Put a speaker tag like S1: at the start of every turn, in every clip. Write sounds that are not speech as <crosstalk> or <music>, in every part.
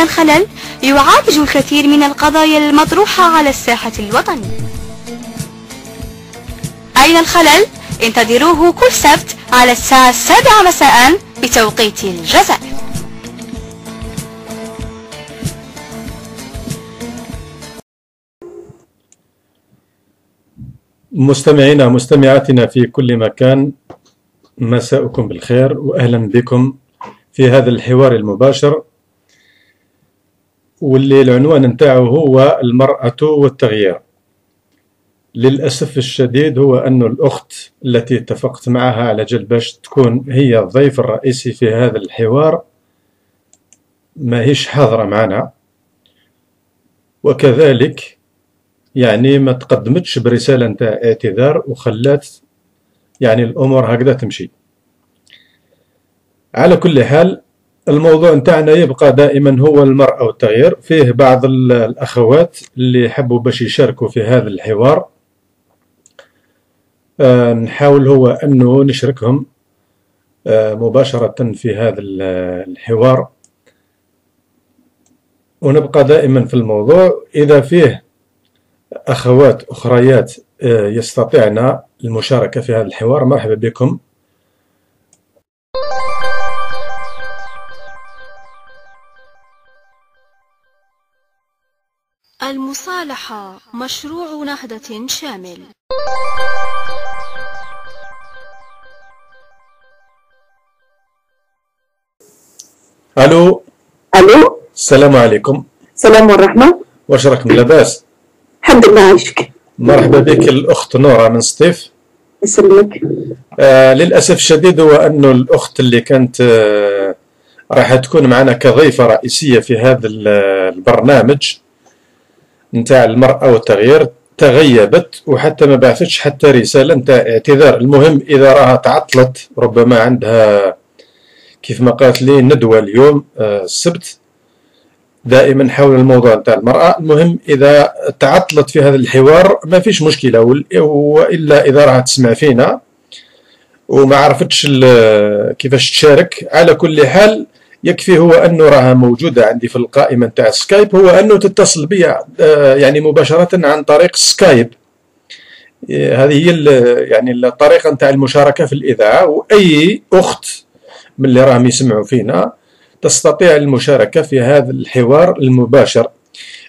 S1: الخلل؟ يعالج الكثير من القضايا المطروحة على الساحة الوطنية أين الخلل؟ انتظروه كل سبت على الساعة السابعة مساء بتوقيت الجزائر
S2: مستمعينا ومستمعاتنا في كل مكان مساءكم بالخير واهلا بكم في هذا الحوار المباشر واللي العنوان نتاعو هو المرأة والتغيير. للأسف الشديد هو أن الأخت التي اتفقت معها على جل باش تكون هي الضيف الرئيسي في هذا الحوار ما هيش حاضرة معنا. وكذلك يعني ما تقدمتش برسالة نتاع اعتذار وخلات يعني الأمور هكذا تمشي. على كل حال الموضوع نتاعنا يبقى دائما هو المرأة والتغيير فيه بعض الأخوات اللي حبوا باش يشاركوا في هذا الحوار. آه، نحاول هو أنه نشركهم آه، مباشرة في هذا الحوار. ونبقى دائما في الموضوع. إذا فيه أخوات أخريات آه، يستطيعن المشاركة في هذا الحوار مرحبا بكم.
S1: المصالحة مشروع نهضة شامل.
S2: ألو.
S3: ألو.
S2: السلام عليكم.
S3: السلام والرحمة.
S2: واش راكم لاباس.
S3: الحمد لله عايشك
S2: مرحبا بك الأخت نورة من سطيف.
S3: يسلمك.
S2: آه للأسف الشديد هو انه الأخت اللي كانت آه راح تكون معنا كضيفة رئيسية في هذا البرنامج. نتاع المرأة والتغيير تغيبت وحتى ما بعثتش حتى رسالة نتاع اعتذار. المهم إذا راها تعطلت ربما عندها كيف ما قالت لي ندوة اليوم آه، السبت دائما حول الموضوع نتاع المرأة. المهم إذا تعطلت في هذا الحوار ما فيش مشكلة وإلا إذا راها تسمع فينا وما عرفتش كيفاش تشارك. على كل حال يكفي هو أنه راها موجودة عندي في القائمة نتاع سكايب. هو أنه تتصل بي آه، يعني مباشرة عن طريق سكايب. هذه هي يعني الطريقة نتاع المشاركة في الإذاعة. وأي أخت من اللي راهم يسمعوا فينا تستطيع المشاركة في هذا الحوار المباشر.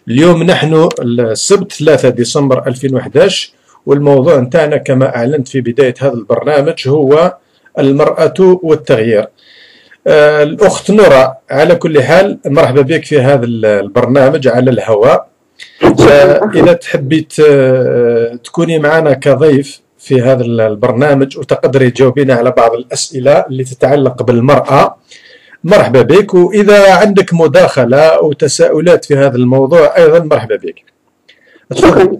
S2: اليوم نحن السبت 3 ديسمبر 2011 والموضوع نتاعنا كما أعلنت في بداية هذا البرنامج هو المرأة والتغيير. آه، الأخت نورا على كل حال مرحبا بك في هذا البرنامج على الهواء. آه، إذا تحبي تكوني معنا كضيف في هذا البرنامج وتقدري تجاوبينا على بعض الأسئلة اللي تتعلق بالمرأة مرحبا بك. وإذا عندك مداخلة أو تساؤلات في هذا الموضوع أيضا مرحبا بك. تفضل.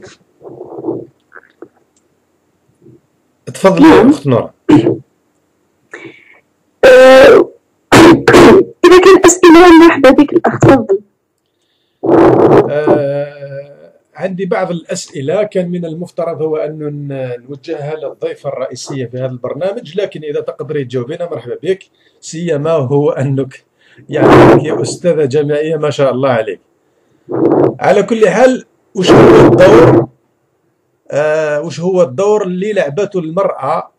S2: تفضلي يا أخت نورا.
S3: إذا كان أسئلة مرحبا بك الأخ تفضل.
S2: أه عندي بعض الأسئلة. كان من المفترض هو أن نوجهها للضيفة الرئيسية في هذا البرنامج. لكن إذا تقدري تجاوبينا مرحبا بك. سيما هو أنك يعني يا أستاذة جامعية ما شاء الله عليك. على كل حال وش هو الدور؟ آه وش هو الدور اللي لعبته المرأة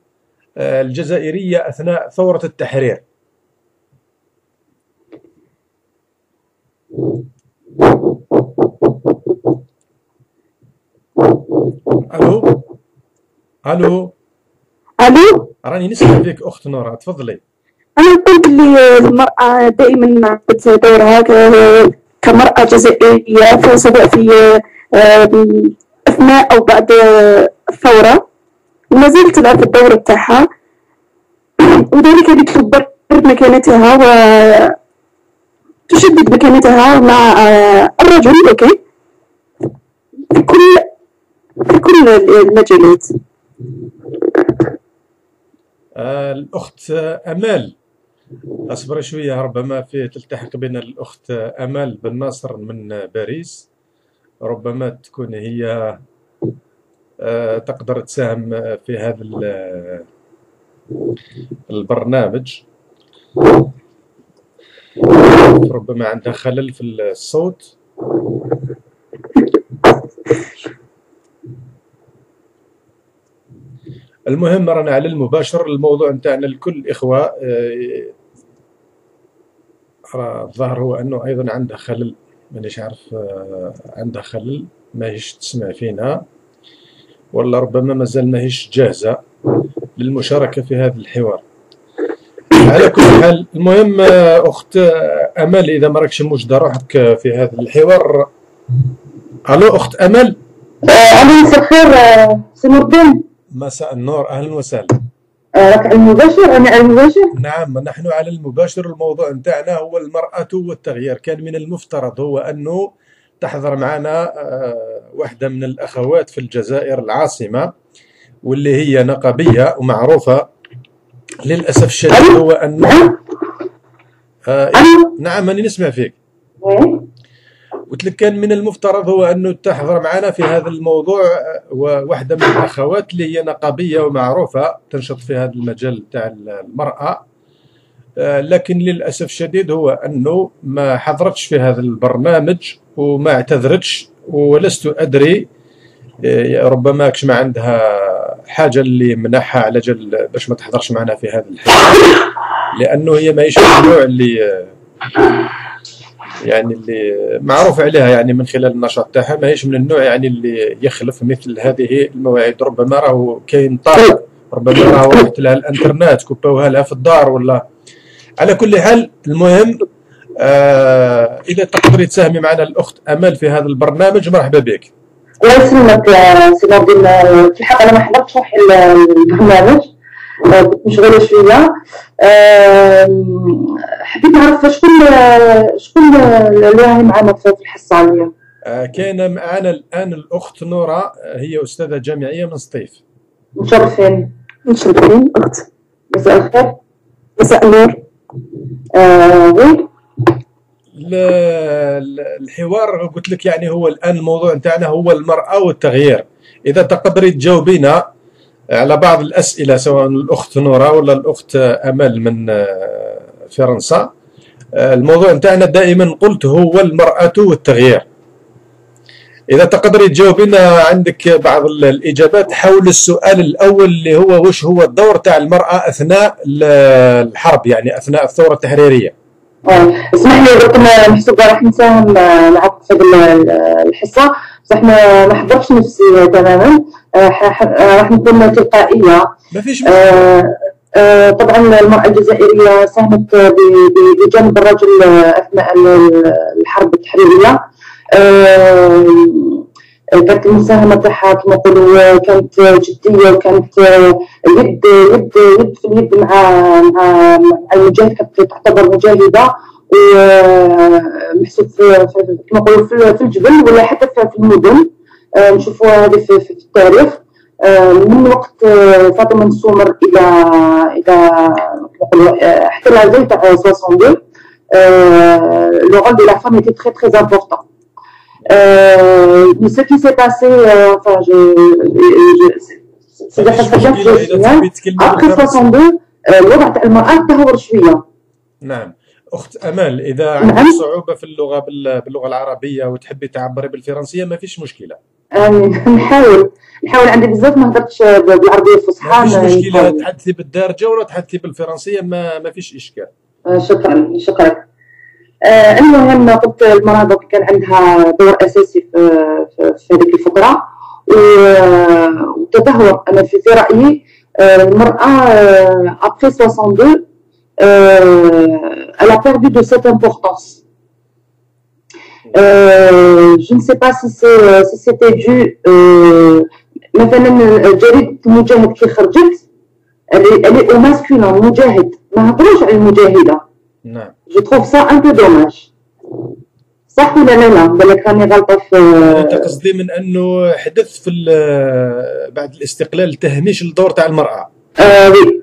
S2: آه الجزائرية أثناء ثورة التحرير؟ ألو؟ ألو؟
S3: ألو؟
S2: راني نسمع فيك أخت نورا تفضلي.
S3: أنا قلت لي المرأة دائما دورها كمرأة جزائرية سواء في أثناء أو بعد الثورة. وما زالت تلعب الدور بتاعها. وذلك لتكبر مكانتها و تشدد مكانتها مع الرجل أوكي؟ في كل في كل المجالات.
S2: آه الأخت أمال أصبر شوية ربما في تلتحق بنا الأخت أمال بن ناصر من باريس. ربما تكون هي آه تقدر تساهم في هذا البرنامج. ربما عندها خلل في الصوت. المهم رانا على المباشر. الموضوع نتاعنا لكل إخوة آه، الظاهر هو أنه أيضا عندها خلل. مانيش عارف آه، عندها خلل ماهيش تسمع فينا. ولا ربما مازال ماهيش جاهزة للمشاركة في هذا الحوار. على كل <coughs> حال المهم آه، أخت أمل إذا ما راكش موجدة روحك في هذا الحوار. ألو أخت أمل؟
S3: أهلا مساء الخير سي نور الدين
S2: مساء النور أهلا وسهلا.
S3: راك على المباشر؟ أنا على المباشر؟
S2: نعم نحن على المباشر. الموضوع نتاعنا هو المرأة والتغيير. كان من المفترض هو أنه تحضر معنا آه، واحدة من الأخوات في الجزائر العاصمة واللي هي نقبية ومعروفة للأسف الشديد هو
S3: نعم
S2: آه نعم أني نسمع فيك. قلت لك كان من المفترض هو انه تحضر معنا في هذا الموضوع واحدة من الأخوات اللي هي نقابية ومعروفة تنشط في هذا المجال تاع المرأة. آه، لكن للأسف الشديد هو أنه ما حضرتش في هذا البرنامج وما اعتذرتش ولست أدري آه، ربما كش ما عندها حاجة اللي منحها على جل باش ما تحضرش معنا في هذا الحوار لأنه هي ماهيش النوع اللي يعني اللي معروف عليها يعني من خلال النشاط تاعها ماهيش من النوع يعني اللي يخلف مثل هذه المواعيد. ربما راهو كاين طارئ ربما راهو رحت لها الإنترنت كبوها لها في الدار ولا. على كل حال المهم آه إذا تقدري تساهمي معنا الأخت أمل في هذا البرنامج مرحبا بك.
S3: يسلمك سي في الحق أنا ما حضرتش البرنامج. كنت مشغولة شوية. حبيت نعرف شكون شكون اللي راهي معنا في الحصة اليوم
S2: آه، كاين معنا الآن الأخت نورة هي أستاذة جامعية من سطيف.
S3: مشرفين مشرفين اخت مساء الخير. مساء النور. آه وي.
S2: الحوار قلت لك يعني هو الآن الموضوع نتاعنا هو المرأة والتغيير. إذا تقدري تجاوبينا على بعض الأسئلة سواء الأخت نورا ولا الأخت أمل من آه، فرنسا آه، الموضوع نتاعنا دائما قلت هو المرأة والتغيير. إذا تقدري تجاوبينا عندك بعض الإجابات حول السؤال الأول اللي هو وش هو الدور تاع المرأة أثناء الحرب يعني أثناء الثورة التحريرية؟
S3: آه، اسمح لي درك نحسب راح نساهم معك في الحصة. بصح ما حضرتش نفسي تماما. راح نكون تلقائية.
S2: ما فيش
S3: آه، آه، طبعا المرأة الجزائرية ساهمت بجانب الرجل أثناء الحرب التحريرية. آه، كانت المساهمه تاعها كما نقولوا كانت جدية وكانت يد يد يد في اليد مع مع المجاهد كانت تعتبر مجاهدة ومحسوب كما نقولوا في الجبل ولا حتى في المدن. آه، نشوفوها هذه في, التاريخ. آه، من وقت آه، فاطمة السومر إلى إلى حتى لا تاع 62 le rôle de la femme était très très important. Euh, ce qui s'est passé, euh, enfin, je, c'est très bien que je après 62 الوضع تاع المرأة تهور شوية.
S2: نعم. أخت امال إذا عندك نعم. صعوبة في اللغة باللغة العربية وتحبي تعبري بالفرنسية ما فيش مشكلة
S3: نحاول نحاول عندي بزاف ما هضرتش بالعربية الفصحى
S2: ما فيش مشكلة تحدثي بالدارجة ولا تحدثي بالفرنسية ما ما فيش إشكال
S3: آه، شكرا شكرا آه المهم قلت المراه كان عندها دور أساسي في في, هذيك الفترة وتدهور. أنا في, في رأيي آه، المرأة ابخي 62 elle a perdu de cette importance. Euh, je ne sais pas si c'est dû مثلا جريدة المجاهد كي خرجت. Elle est au masculin مجاهد. ما هضروش على المجاهدة.
S2: نعم.
S3: je trouve ça un peu dommage صح ولا لا؟ لا. بالك راني غلطة في
S2: أنت قصدي من أنه حدث في بعد الاستقلال تهميش الدور تاع المرأة.
S3: آه oui.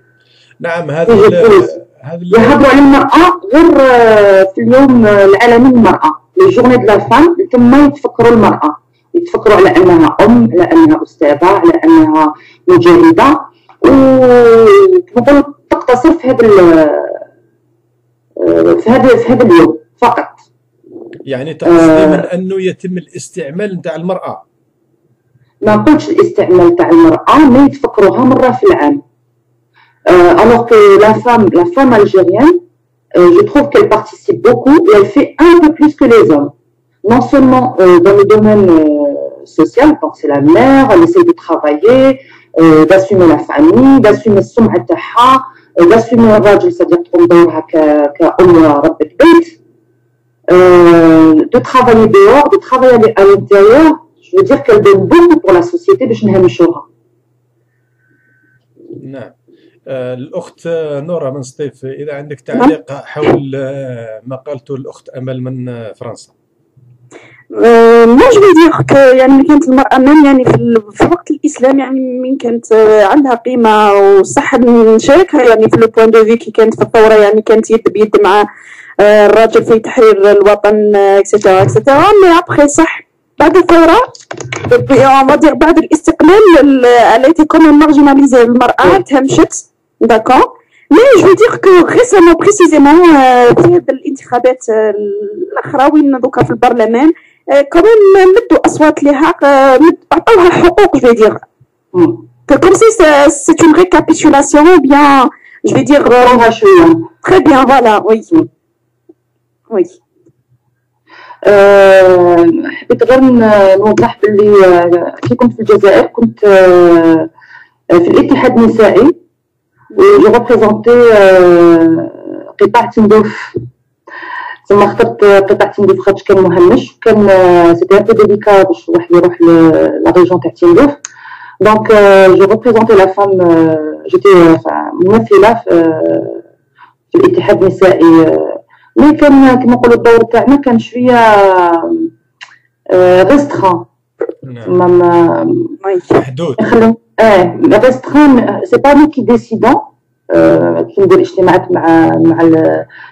S2: نعم هذا
S3: يهضروا على المرأة غير في اليوم العالمي للمرأة les journées de la femme تما يتفكروا المرأة. يتفكروا على أنها أم على أنها أستاذة على أنها مجاهدة و تقتصر في هذا في هذا في هذا اليوم فقط
S2: يعني تقصدي من انه يتم الاستعمال نتاع المراه
S3: ما نقولش الاستعمال تاع المراه ما يتفكروها مره في العام alors que la femme la femme algérienne euh, je trouve qu'elle participe beaucoup et elle fait un peu plus que les hommes non seulement euh, dans le domaine euh, social donc c'est la mère elle essaie de travailler euh, d'assumer la famille d'assumer السمعه الناس فين الراجل تقوم دورها كأم ربة بيت دو ترافالي دور دو ترافالي على الانتيريور جو دير كيل دون بوكو بور لا سوسيتي باش نهمشوها.
S2: نعم. آه، الأخت نورا من سطيف إذا عندك نعم. تعليق حول آه، ما قالته الأخت أمل من آه، فرنسا؟
S4: moi je vais dire que يعني كانت المرأة من يعني في, الوقت الإسلام يعني من كانت عندها قيمة وصح نشاركها يعني في le point de vue كي كانت في الثورة يعني كانت يد بيد مع الراجل في تحرير الوطن et cetera et cetera mais après صح بعد الثورة بعد الاستقلال elle était marginalisée المرأة تهمشت d'accord mais je vais dire que récemment précisément في هاد الانتخابات الأخرى وين donc في البرلمان كمان مدوا أصوات لها عطوها حقوق je vais dire comme si c'est une récapitulation bien je vais dire très bien voilà oui. Oui.
S3: حبيت غير نوضح باللي كي كنت في الجزائر كنت في الاتحاد النسائي je représentais قطاع تندوف ثم اخترت قطاع تندوف خاطر كان مهمش كان c'était un peu délicat باش الواحد يروح la région تاع تندوف donc je représentais la femme j'étais ممثله في الاتحاد النسائي mais كان كما نقولوا الدور تاعنا كان شوية restreint
S2: محدود.
S3: آه restreint c'est pas nous qui décidons كي ندير اجتماعات مع مع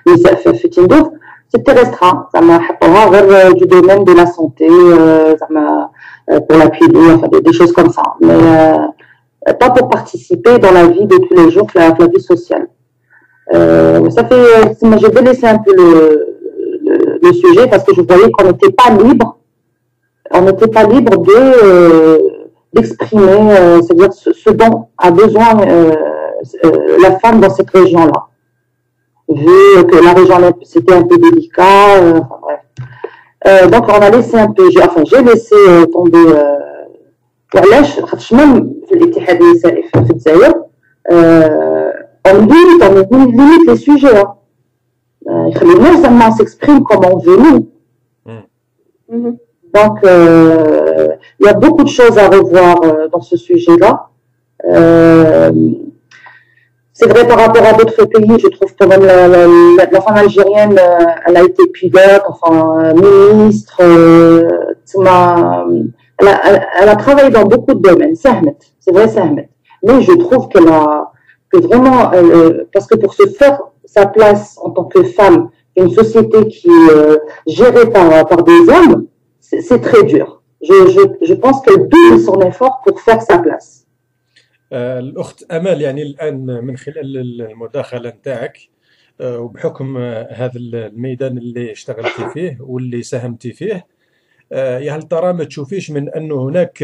S3: النساء في تندوف سيتي ريستران زعما حطوها غير دو دومين دو لا سونتي زعما pour la pilule, enfin des, des choses comme ça. Mais euh, pas pour participer dans la vie de tous les jours, la, la vie sociale. Euh, ça fait, moi j'ai délaissé un peu le, le, le, sujet parce que je voyais qu'on n'était pas libre, on n'était pas libre de euh, d'exprimer, euh, c'est-à-dire ce, ce, dont a besoin euh, euh, la femme dans cette région-là. Vu que la région c'était un peu délicat, enfin bref. donc on a laissé un peu, enfin j'ai laissé tomber. وعلاش خاطرش même في الاتحاد النسائي في الجزائر on limite, on limite les sujets. Hein. Euh, il seulement s'exprime comme on veut nous. Mm. Donc, euh, il y a beaucoup de choses à revoir euh, dans ce sujet-là. Euh, c'est vrai par rapport à d'autres pays, je trouve quand même la, la, la, femme algérienne, euh, elle a été pilote, enfin ministre, elle a, elle, elle, a, travaillé dans beaucoup de domaines. C'est vrai, Sahmet. Mais je trouve qu'elle a, que vraiment, euh, parce que pour se faire sa place en tant que femme, une société qui est euh, gérée par, par des hommes, c'est très dur. Je, je, je pense qu'elle double son effort pour faire sa place.
S2: الأخت أمل يعني الآن من خلال المداخلة نتاعك وبحكم هذا الميدان اللي اشتغلتي فيه واللي ساهمتي فيه يا هل ترى ما تشوفيش من أنه هناك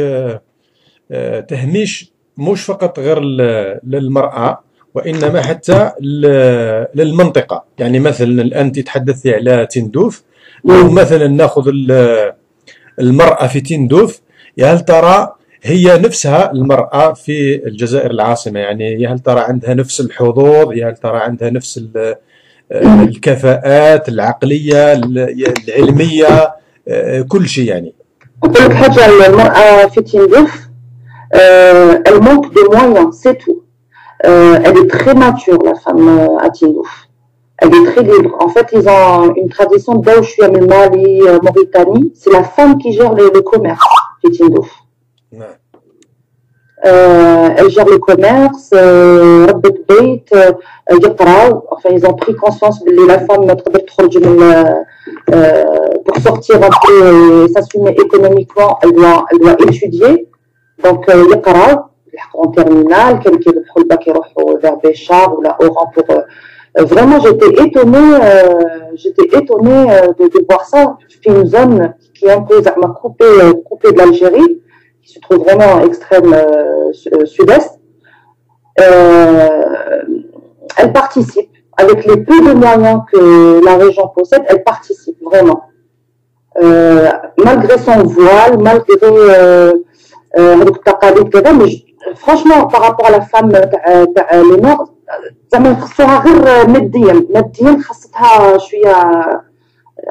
S2: تهميش مش فقط غير للمرأة وإنما حتى للمنطقة؟ يعني مثلا الآن تتحدثي على تندوف لو مثلا نأخذ المرأة في تندوف يا هل ترى هي نفسها المرأة في الجزائر العاصمة يعني يا هل ترى عندها نفس الحظوظ يا هل ترى عندها نفس الكفاءات العقلية العلمية كل شيء يعني
S3: أقول لك حاجة المرأة في تندوف Euh, elle manque de moyens, c'est tout. Euh, elle est très mature, la femme euh, à Tindouf. Elle est très libre. En fait, ils ont une tradition d'Aouchouia Mali, Mauritanie. C'est la femme qui gère le, le commerce Tindouf. Ouais. Euh, elle gère le commerce, euh, enfin ils ont pris conscience que la femme euh, pour sortir un peu, s'assumer économiquement, elle doit, elle doit étudier. دونك يقرا يلحقوا en terminale كاين كيربحوا الباك يروحوا vers Béchar ولا Oran pour vraiment, j'étais étonnée, j'étais étonnée de, de, voir ça. C'est une zone qui est un peu coupée, coupée de l'Algérie, qui se trouve vraiment extrême sud-est. elle participe avec les peu de moyens que la région possède, elle participe vraiment. Euh, malgré son voile, malgré euh, euh, mais franchement par rapport à la femme les Nord زعما خصها غير ماديا ماديا خاصها شويه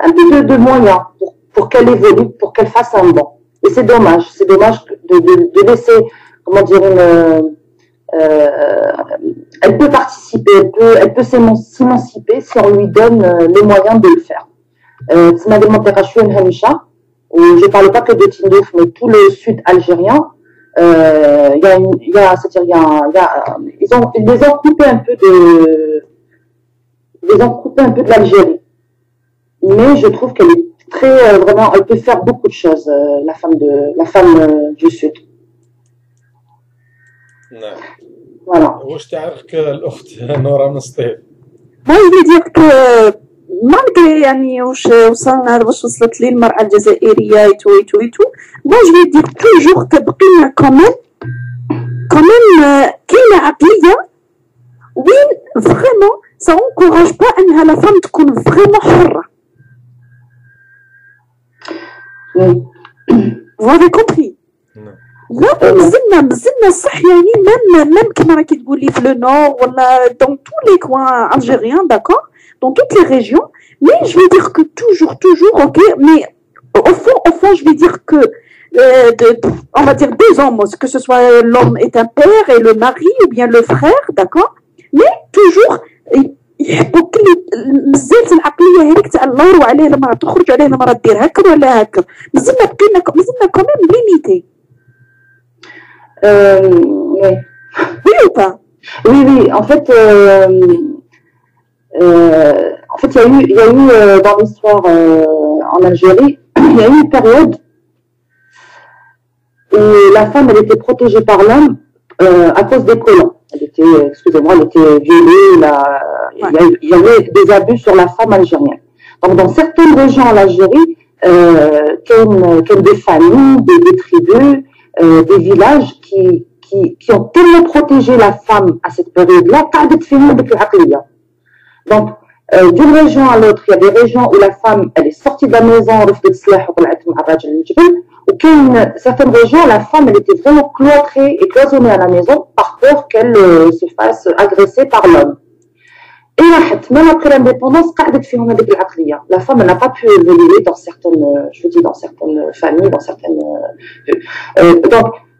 S3: un peu de, de moyens pour, pour qu'elle évolue, pour qu'elle fasse un bon. et c'est dommage, c'est dommage de, de, laisser, comment dire, une, euh, euh, elle peut participer, elle peut, elle peut s'émanciper si on lui donne euh, les moyens de le faire. Euh, je ne parle pas que de Tindouf, mais tout le sud algérien, euh, y a une, y a, -dire y a, y a, ils, ont, ils les ont coupés un peu de, ils les ont coupés un peu de l'Algérie. Mais je trouve qu'elle est très, euh, vraiment, elle peut faire beaucoup de choses, euh, la femme de, la femme euh, du sud.
S2: نعم
S3: Voilà.
S2: واش تعرفك الأخت نورا من سطيف
S4: Moi, je vais dire que مالغري يعني واش وصلنا واش وصلت لي المرأة الجزائرية ايتو ايتو ايتو بون جو في دير توجور كبقينا كوميم كوميم كاينة عقلية. وين فريمون سا انكوراج با أنها لا فام تكون فريمون حرة vous كومبري لا مازلنا مازلنا صح يعني ميم ميم كيما راكي تقولي في لو نور ولا دون تو لي كوان الجيريان داكور dans toutes les régions, mais je vais dire que toujours, toujours, ok, mais au fond, au fond, je vais dire que, euh, de, on va dire deux hommes, que ce soit l'homme est un père et le mari ou bien le frère, d'accord, mais toujours, يحبوا كل مازالت العقليه هذيك تاع الله وعليه لما تخرج عليه لما دير هكا ولا هكا مازلنا بقينا مازلنا كوميم ليميتي
S3: Oui ou pas Oui, oui. En fait, euh, Euh, en fait, il y a eu, il y a eu euh, dans l'histoire euh, en Algérie, <clears throat> il y a eu une période où la femme, elle était protégée par l'homme à cause des colons. Elle était, euh, excusez-moi, elle était violée. Euh, il, y avait des abus sur la femme algérienne. Donc, dans certaines régions en Algérie, euh, comme, comme des familles, des, tribus, euh, des villages qui, qui, qui, ont tellement protégé la femme à cette période-là, donc euh, d'une région à l'autre, il y a des régions où la femme, elle est sortie de la maison, ou qu'une certaine région, la femme, elle était vraiment cloîtrée et cloisonnée à la maison par peur qu'elle euh, se fasse agresser par l'homme. Et même après l'indépendance, la femme n'a pas pu évoluer dans certaines, je veux dire, dans certaines familles, dans certaines. Euh,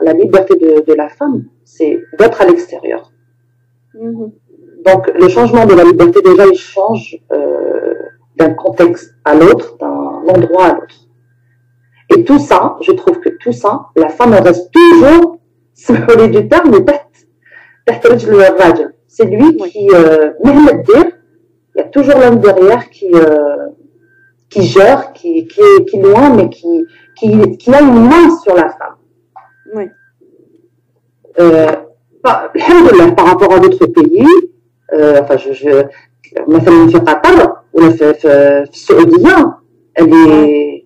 S3: la liberté de, la femme, c'est d'être à l'extérieur. Mm-hmm. Donc le changement de la liberté, déjà, il change euh, d'un contexte à l'autre, d'un endroit à l'autre. Et tout ça, je trouve que tout ça, la femme, reste toujours, <laughs> si vous voulez du terme, mais c'est lui qui, euh, il y a toujours l'homme derrière qui, euh, qui gère, qui, est, loin, mais qui, qui a une main sur la femme.
S4: Oui.
S3: الحمد par rapport à d'autres pays enfin je, je مثلا في قطر ولا في, في, في السعوديه elle est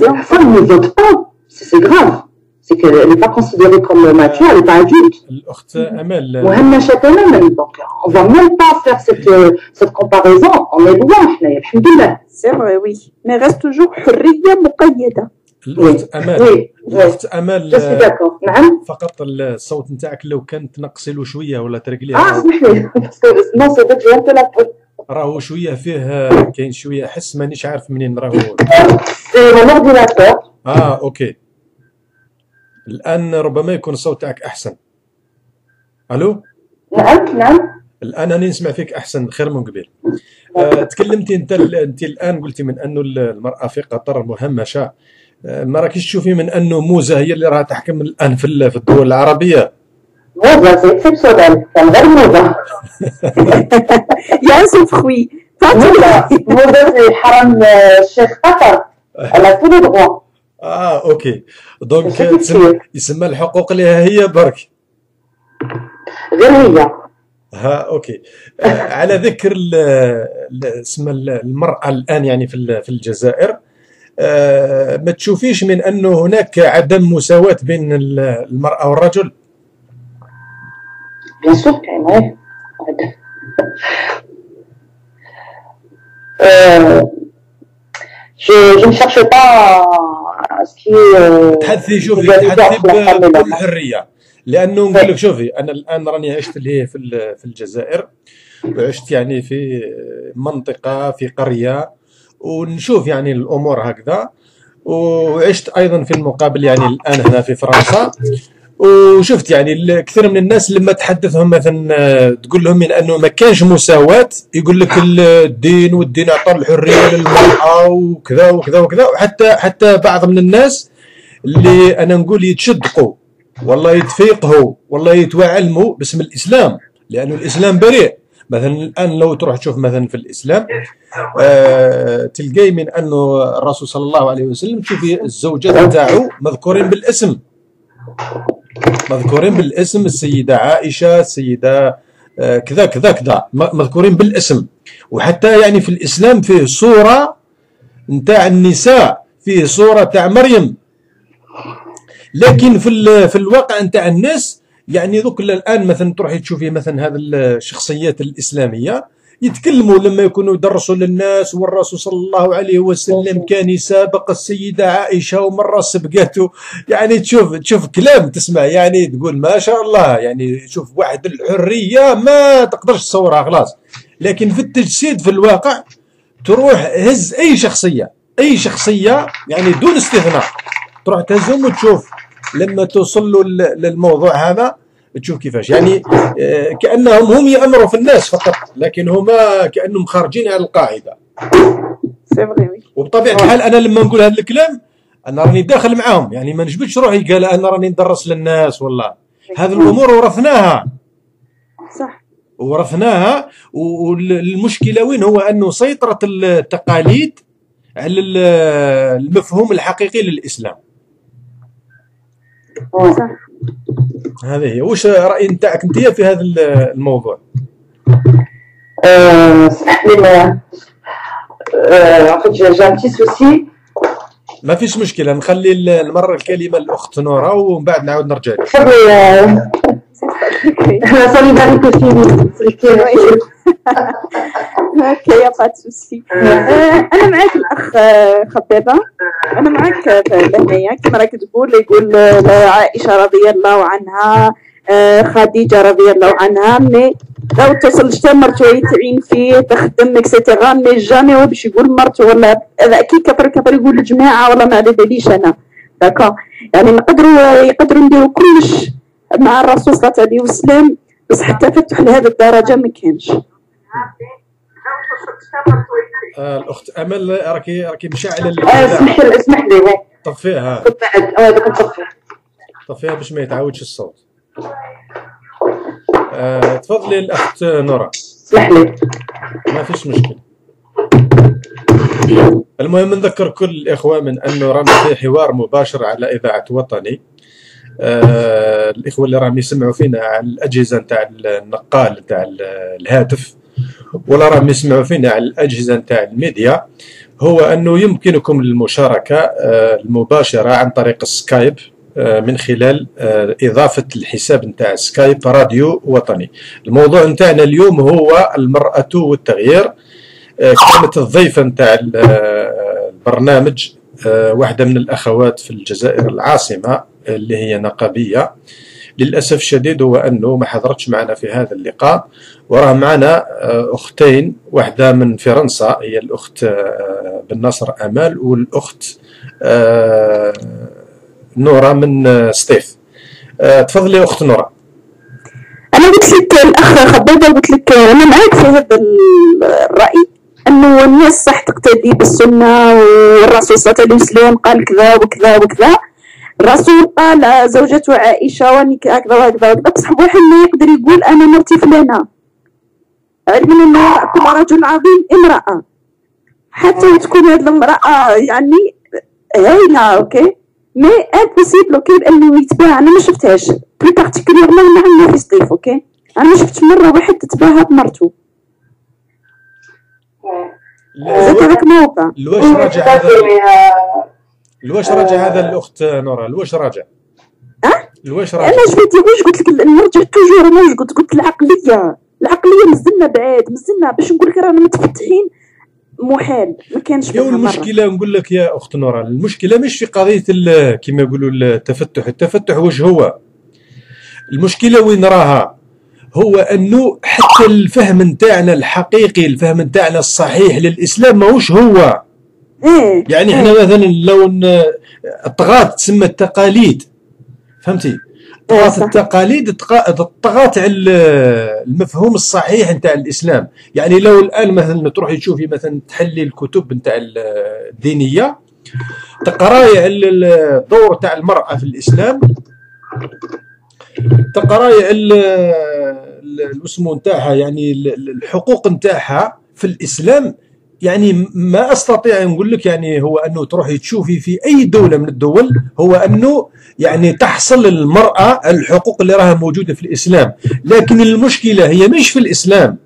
S3: la femme ne vote pas c'est grave c'est qu'elle n'est pas considérée comme mature elle n'est pas adulte
S2: الاخت امال
S3: مهمشه تماما donc on va même pas faire cette cette comparaison on est loin حنايا الحمد لله
S4: c'est vrai oui mais reste toujours حريه مقيده
S2: الاخت امال الاخت امال
S3: نعم.
S2: فقط الصوت نتاعك لو كان تنقصي له شوية ولا ترقلي
S3: آه اسمح لي non c'est
S2: راهو شوية فيه كاين شوية حس مانيش عارف منين راهو. <laughs> آه OK. الآن ربما يكون الصوت تاعك أحسن. ألو؟
S3: نعم نعم.
S2: الآن أنا نسمع فيك أحسن خير من قبل آه، تكلمتي أنت أنت الآن قلتي من انه المرأة في قطر مهمشة. آه، ما راكيش تشوفي من أنه موزة هي اللي راها تحكم الآن في في الدول العربية؟
S3: موزة سي اكسبسيونيل كان غير موزة.
S4: يا سو فخوي
S3: موزة في حرم الشيخ قطر. على كل دغوا آه
S2: أوكي.
S3: donc.
S2: يسمى الحقوق لها هي برك.
S3: غير هي.
S2: ها OK. آه على ذكر اسم ال- المرأة الآن يعني في ال- في الجزائر. آه ما تشوفيش من أنه هناك عدم مساواة بين ال- المرأة والرجل؟
S3: bien sûr كاين Euh, je, je ne cherche pas à ce qui est
S2: تحدثي شوفي تحدثي
S3: entre la femme et
S2: ب-
S3: l'homme.
S2: بالحرية. لأنه نقول لك شوفي أنا الآن راني عشت اللي هي في ال- في الجزائر وعشت يعني في منطقة في قرية ونشوف يعني الأمور هكذا. وعشت أيضا في المقابل يعني الآن هنا في فرنسا. وشفت يعني كثير من الناس لما تحدثهم مثلا آه، تقول لهم من أنه ما كانش مساواة يقول لك ال- الدين والدين أعطى الحرية للمرأة وكذا وكذا وكذا. وحتى حتى بعض من الناس اللي أنا نقول يتشدقوا والله يتفيقهوا والله يتعلموا باسم الإسلام لأنه الإسلام بريء. مثلا الآن لو تروح تشوف مثلا في الإسلام آه تلقاي من انه الرسول صلى الله عليه وسلم تشوفي الزوجات تاعو مذكورين بالاسم. مذكورين بالاسم السيدة عائشة السيدة آه، كذا كذا كذا. مذكورين بالاسم. وحتى يعني في الإسلام فيه صورة نتاع النساء فيه صورة تاع مريم. لكن في في الواقع نتاع الناس يعني ذوك ال- الآن مثلا تروحي تشوفي مثلا هذه الشخصيات الإسلامية يتكلموا لما يكونوا يدرسوا للناس والرسول صلى الله عليه وسلم كان يسابق السيدة عائشة ومرة سبقته. يعني تشوف تشوف كلام تسمع يعني تقول ما شاء الله يعني تشوف واحد الحرية ما تقدرش تصورها خلاص. لكن في التجسيد في الواقع تروح هز أي شخصية أي شخصية يعني دون استثناء تروح تهزهم وتشوف لما توصل له ال- للموضوع هذا تشوف كيفاش. يعني آه، كأنهم هم يأمروا في الناس فقط لكن هما كأنهم خارجين عن القاعدة.
S4: c'est vrai oui
S2: وبطبيعة الحال أنا لما نقول هذا الكلام أنا راني داخل معاهم. يعني ما نجبدش روحي قال أنا راني ندرس للناس والله. هذه الأمور ورثناها.
S4: صح.
S2: ورثناها. والمشكلة وين؟ هو أنه سيطرة التقاليد على ال- المفهوم الحقيقي للإسلام.
S4: صح.
S2: هذه هي. وش رأي نتاعك أنت في هذا الموضوع؟
S3: petit souci.
S2: ما فيش مشكلة نخلي المره الكلمة الاخت نورا ومن بعد نعاود نرجع لك.
S3: تفضلي <laughs> <laughs>
S4: أوكي با سوسي. أنا معاك الأخ آه، خبابه أنا معاك آه، لهنايا كما راك تقول يقول آه، عائشة رضي الله عنها آه، خديجة رضي الله عنها. مي لو توصل شتا مرتو يتعين فيه تخدم اكسيتيرا مي جامي هو باش يقول مرتو ولا هذا أكيد كثر كثر يقول الجماعه ولا ما على باليش أنا. داكا يعني نقدروا يقدروا نديروا كلش مع الرسول صلى الله عليه وسلم بس حتى فتح لهذه الدرجة ما كانش.
S2: آه الأخت أمل راكي راكي مشعله
S3: آه،. اسمح لي اسمح لي وي.
S2: طفيها
S3: آه
S2: طفيها. باش ما يتعودش الصوت. آه تفضلي الأخت نورا.
S3: اسمح لي.
S2: ما فيش مشكله المهم نذكر كل الإخوة من انه رانا في حوار مباشر على إذاعة وطني. آه الإخوة اللي راهم يسمعوا فينا على الأجهزة نتاع النقال نتاع الهاتف. ولا راهم يسمعوا فينا على الأجهزة نتاع الميديا هو أنه يمكنكم المشاركة آه، المباشرة عن طريق السكايب آه، من خلال آه، إضافة الحساب نتاع سكايب راديو وطني. الموضوع نتاعنا اليوم هو المرأة والتغيير. كانت الضيفة نتاع ال- البرنامج واحدة من الأخوات في الجزائر العاصمة اللي هي نقابية. للأسف الشديد هو أنه ما حضرتش معنا في هذا اللقاء وراه معنا آه، أختين واحدة من فرنسا هي الأخت آه، بن نصر أمال والأخت آه، نورا من آه، تفضلي أخت نورا.
S4: أنا قلت لك الأخ خبابه قلت لك أنا معاك في هذا الرأي أنه الناس صح تقتدي بالسنة والرسول صلى الله عليه وسلم قال كذا وكذا وكذا. الرسول قال زوجته عائشة وانك هكذا وهكذا وهكذا بصح واحد ما يقدر يقول أنا مرتي فلانة. علما إنه كل رجل عظيم امرأة. حتى تكون هذه المرأة يعني هايله أوكي؟ mais impossible OK؟ بانه يتباع أنا ما شفتهاش. plus particulièrement مع الناس ضيف OK؟ أنا ما شفت مرة واحد تتباهى بمرته. زاد هذاك موقع
S2: لواش راجع هذا لواش راجع هذا الأخت نورا؟ لواش راجع؟
S4: أه؟
S2: لواش
S4: أنا قلت واش قلت لك نرجع toujours أنا واش قلت قلت العقلية. العقلية مزلنا بعاد مزلنا باش نقول لك رانا متفتحين محال ما كانش
S2: يا. المشكلة نقول لك يا أخت نورا المشكلة مش في قضية كما يقولوا التفتح. التفتح واش هو؟ المشكلة وين راها؟ هو أنه حتى الفهم نتاعنا الحقيقي الفهم نتاعنا الصحيح للإسلام ماهوش هو.
S4: إيه.
S2: يعني إحنا مثلا لو الطغاة تسمى التقاليد. فهمتي طغاة
S4: صح.
S2: التقاليد تقا- طغات على ال- المفهوم الصحيح نتاع الإسلام يعني لو الآن مثلا تروحي تشوفي مثلا تحلي الكتب نتاع ال- الدينية تقراي على ال- الدور تاع المرأة في الإسلام تقراي ال- ال- الاسمو نتاعها يعني ال- ال- الحقوق نتاعها في الإسلام يعني ما أستطيع أن نقول لك يعني هو أنه تروحي تشوفي في أي دولة من الدول هو أنه يعني تحصل للمراه الحقوق اللي راها موجودة في الإسلام. لكن المشكلة هي مش في الإسلام.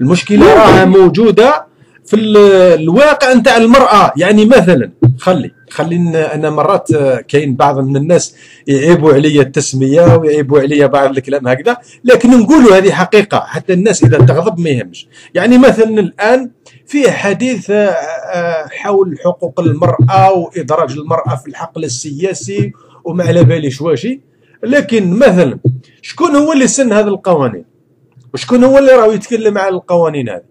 S2: المشكلة راها موجودة في ال- الواقع نتاع المرأة. يعني مثلا خلي خلي إن أنا مرات آه، كاين بعض من الناس يعيبوا علي التسمية ويعيبوا علي بعض الكلام هكذا. لكن نقولوا هذه حقيقة حتى الناس إذا تغضب ما يهمش. يعني مثلا الآن في حديث آه، آه، حول حقوق المرأة وإدراج المرأة في الحقل السياسي وما على باليش واشي لكن مثلا شكون هو اللي سن هذه القوانين؟ وشكون هو اللي راهو يتكلم على القوانين هذه؟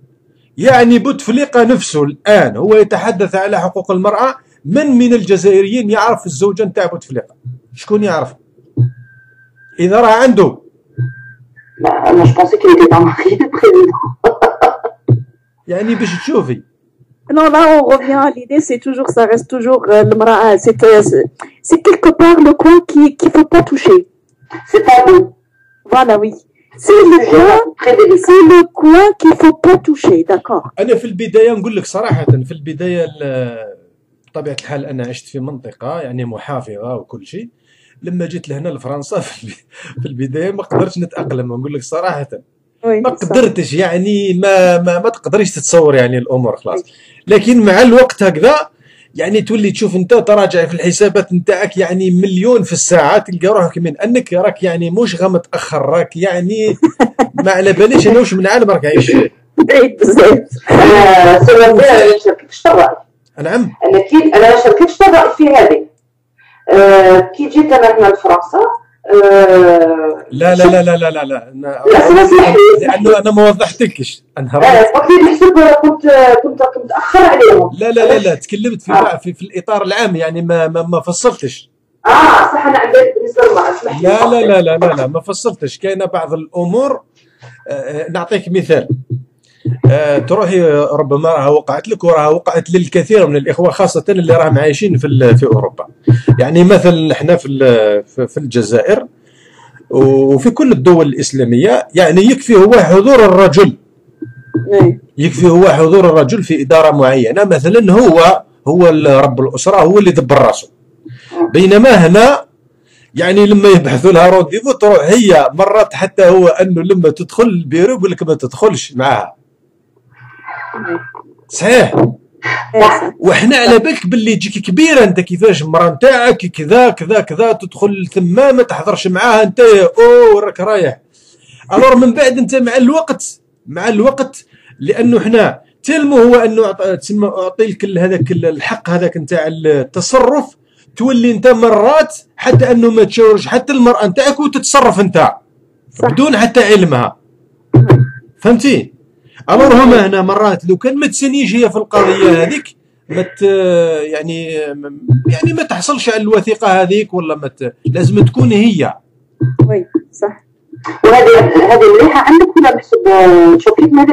S2: يعني بوتفليقة نفسه الآن هو يتحدث على حقوق المرأة من من الجزائريين يعرف الزوجة نتاع بوتفليقة؟ شكون يعرف؟ إذا راه عنده.
S3: qu'il n'était pas marié, le président.
S2: يعني باش تشوفي.
S4: non là on revient l'idée c'est toujours ça reste toujours المراه c'est c'est quelque part le coin qu'il qu'il faut pas toucher
S3: c'est tabou
S4: voilà oui c'est le coin c'est le coin qu'il faut pas toucher d'accord
S2: أنا في البداية نقول لك صراحة في البداية بطبيعة الحال أنا عشت في منطقة يعني محافظة وكل شيء. لما جيت لهنا لفرنسا <laughs> في البداية ما قدرتش نتأقلم نقول لك صراحة. ما. قدرتش يعني ما ما, ما تقدريش تتصور يعني الأمور خلاص لكن مع الوقت هكذا يعني تولي تشوف أنت تراجع في الحسابات نتاعك يعني مليون في الساعة تلقى روحك من أنك راك يعني مش غا متأخر راك يعني <laughs> ما على باليش أنا واش من عالم راك عايش فيه
S4: بعيد بزاف.
S3: سبب أنا ما شاركتش.
S2: نعم
S3: أنا كي أنا ما شاركتش الرأي في هذه. آه، كي جيت أنا هنا لفرنسا آه،
S2: لا لا لا لا لا لا لا أنا-
S3: لا، لي، اسمح لي.
S2: لأنه أنا ما وضحتلكش أنا
S3: آه، قلت لي نحسب كنت كنت متأخر عليهم.
S2: لا لا لا لا تكلمت في في, في الاطار العام يعني ما ما, ما فصلتش
S3: آه صح أنا عندي بالنسبة لي
S2: لا لا لا لا لا لا ما فصلتش كاينة بعض الأمور آه، آه، نعطيك مثال آه، تروحي ربما راها وقعت لك وراها وقعت للكثير من الإخوة خاصة اللي راهم عايشين في في أوروبا. يعني مثلا إحنا في في الجزائر وفي كل الدول الإسلامية يعني يكفي هو حضور الرجل.
S4: Oui.
S2: يكفي هو حضور الرجل في إدارة معينة مثلا هو هو رب الأسرة هو اللي يدبر راسه بينما هنا يعني لما يبحثوا لها رونديفو تروح هي مرات حتى هو أنه لما تدخل البيرو يقول لك ما تدخلش معاها صحيح. وحنا على بالك باللي تجيك كبيره أنت كيفاش المراه نتاعك كذا كذا كذا تدخل ثما ما تحضرش معاها أنت أو راك رايح. الور من بعد أنت مع الوقت مع الوقت لأنه حنا تلمو هو أنه تسمى أعطي لك هذاك ال- الحق هذاك نتاع التصرف تولي أنت مرات حتى أنه ما تشاورش حتى المرأة نتاعك وتتصرف
S4: أنت.
S2: بدون حتى علمها. فهمتي؟ الور هما هنا مرات لو كان ما تسنيش هي في القضية هذيك ما. يعني يعني ما تحصلش على الوثيقة هذيك ولا ما. لازم تكون هي
S4: Oui, صح.
S3: وهذه هذه مليحه عندك ولا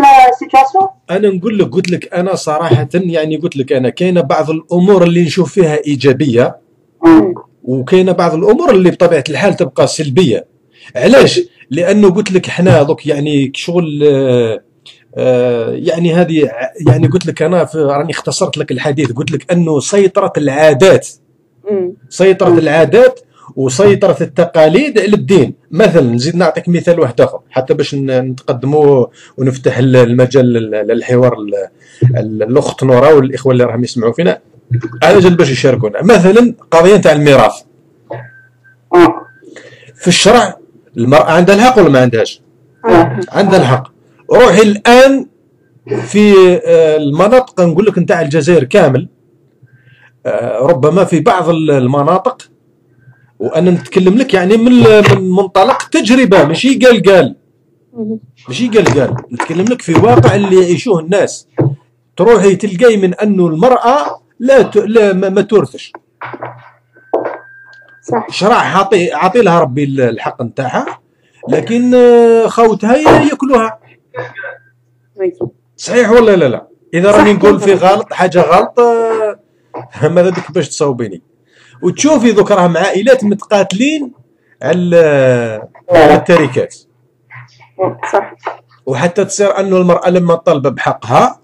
S3: هذه السيتواسيون
S2: أنا نقول لك قلت لك أنا صراحة يعني قلت لك أنا كاينة بعض الأمور اللي نشوف فيها إيجابية وكاينة بعض الأمور اللي بطبيعة الحال تبقى سلبية علاش لأنه قلت لك حنا دوك يعني شغل يعني هذه يعني قلت لك أنا راني اختصرت لك الحديث. قلت لك أنه سيطرة العادات. سيطرة العادات وسيطرة التقاليد على الدين مثلا نزيد نعطيك مثال واحد آخر حتى باش نتقدموا ونفتح المجال للحوار الأخت نورا والإخوة اللي راهم يسمعوا فينا. على جال باش يشاركونا. مثلا قضية تاع الميراث. في الشرع المرأة عندها الحق ولا ما عندهاش؟ عندها الحق. روحي الآن في آه، المناطق نقول لك نتاع الجزائر كامل. آه، ربما في بعض المناطق. وأنا نتكلم لك يعني من من منطلق تجربة ماشي قال قال. ماشي قال قال. نتكلم لك في واقع اللي يعيشوه الناس. تروحي تلقاي من أنه المرأة لا ت... لا ما, ما تورثش. صح. شرع عاطي عاطي لها ربي الحق نتاعها. لكن آه، خوتها يأكلوها. صحيح ولا لا؟ لا. إذا راني نقول في غلط حاجة غلط آه، <laughs> ماذا بك باش تصوبيني وتشوفي ذوك راهم عائلات متقاتلين على التركات صح. وحتى تصير انه المرأة لما طالبه بحقها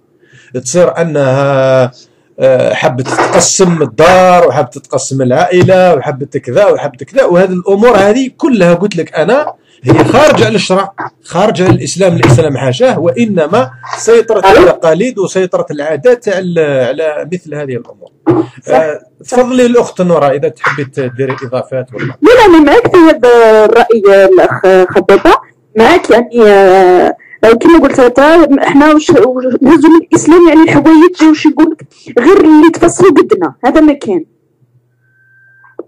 S2: تصير أنها آه، حبت تقسم الدار وحبت تقسم العائلة وحبت كذا وحبت كذا وهذه الأمور هذه كلها قلت لك أنا هي خارجه على الشرع خارجه على الإسلام الاسلام حاشاه وإنما سيطرة التقاليد وسيطرة العادات على على مثل هذه الأمور. آه تفضلي الأخت نورا إذا تحبي تديري إضافات ولا
S4: لا. أنا معك في هذا الرأي الأخ خبابه معك يعني آه كما قلت انت إحنا نهزوا من الإسلام يعني الحوايج واش يقول لك غير اللي تفصلوا قدنا. هذا ما كان.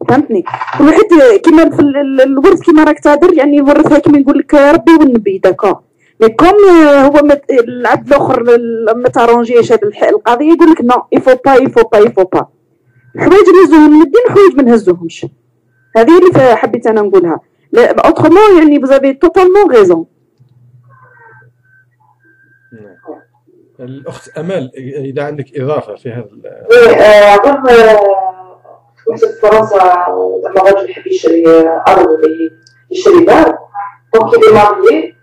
S4: فهمتني؟ كل واحد كيما في الورث كيما راك تهضر يعني ورثها كيما يقول لك ربي والنبي d'accord. mais comme هو العبد الآخر ما ت arrange يش هذه القضية يقول لك نو يفو با يفو با يفو با حوايج نهزوهم من الدين حوايج ما نهزوهمش. هذه اللي حبيت أنا نقولها. autrement يعني vous avez totalement
S2: raison الأخت أمال إذا عندك إضافة في هذا
S3: كنت في فرنسا زعما راجل يحب يشري ارض ولا يشري دار donc qui est marié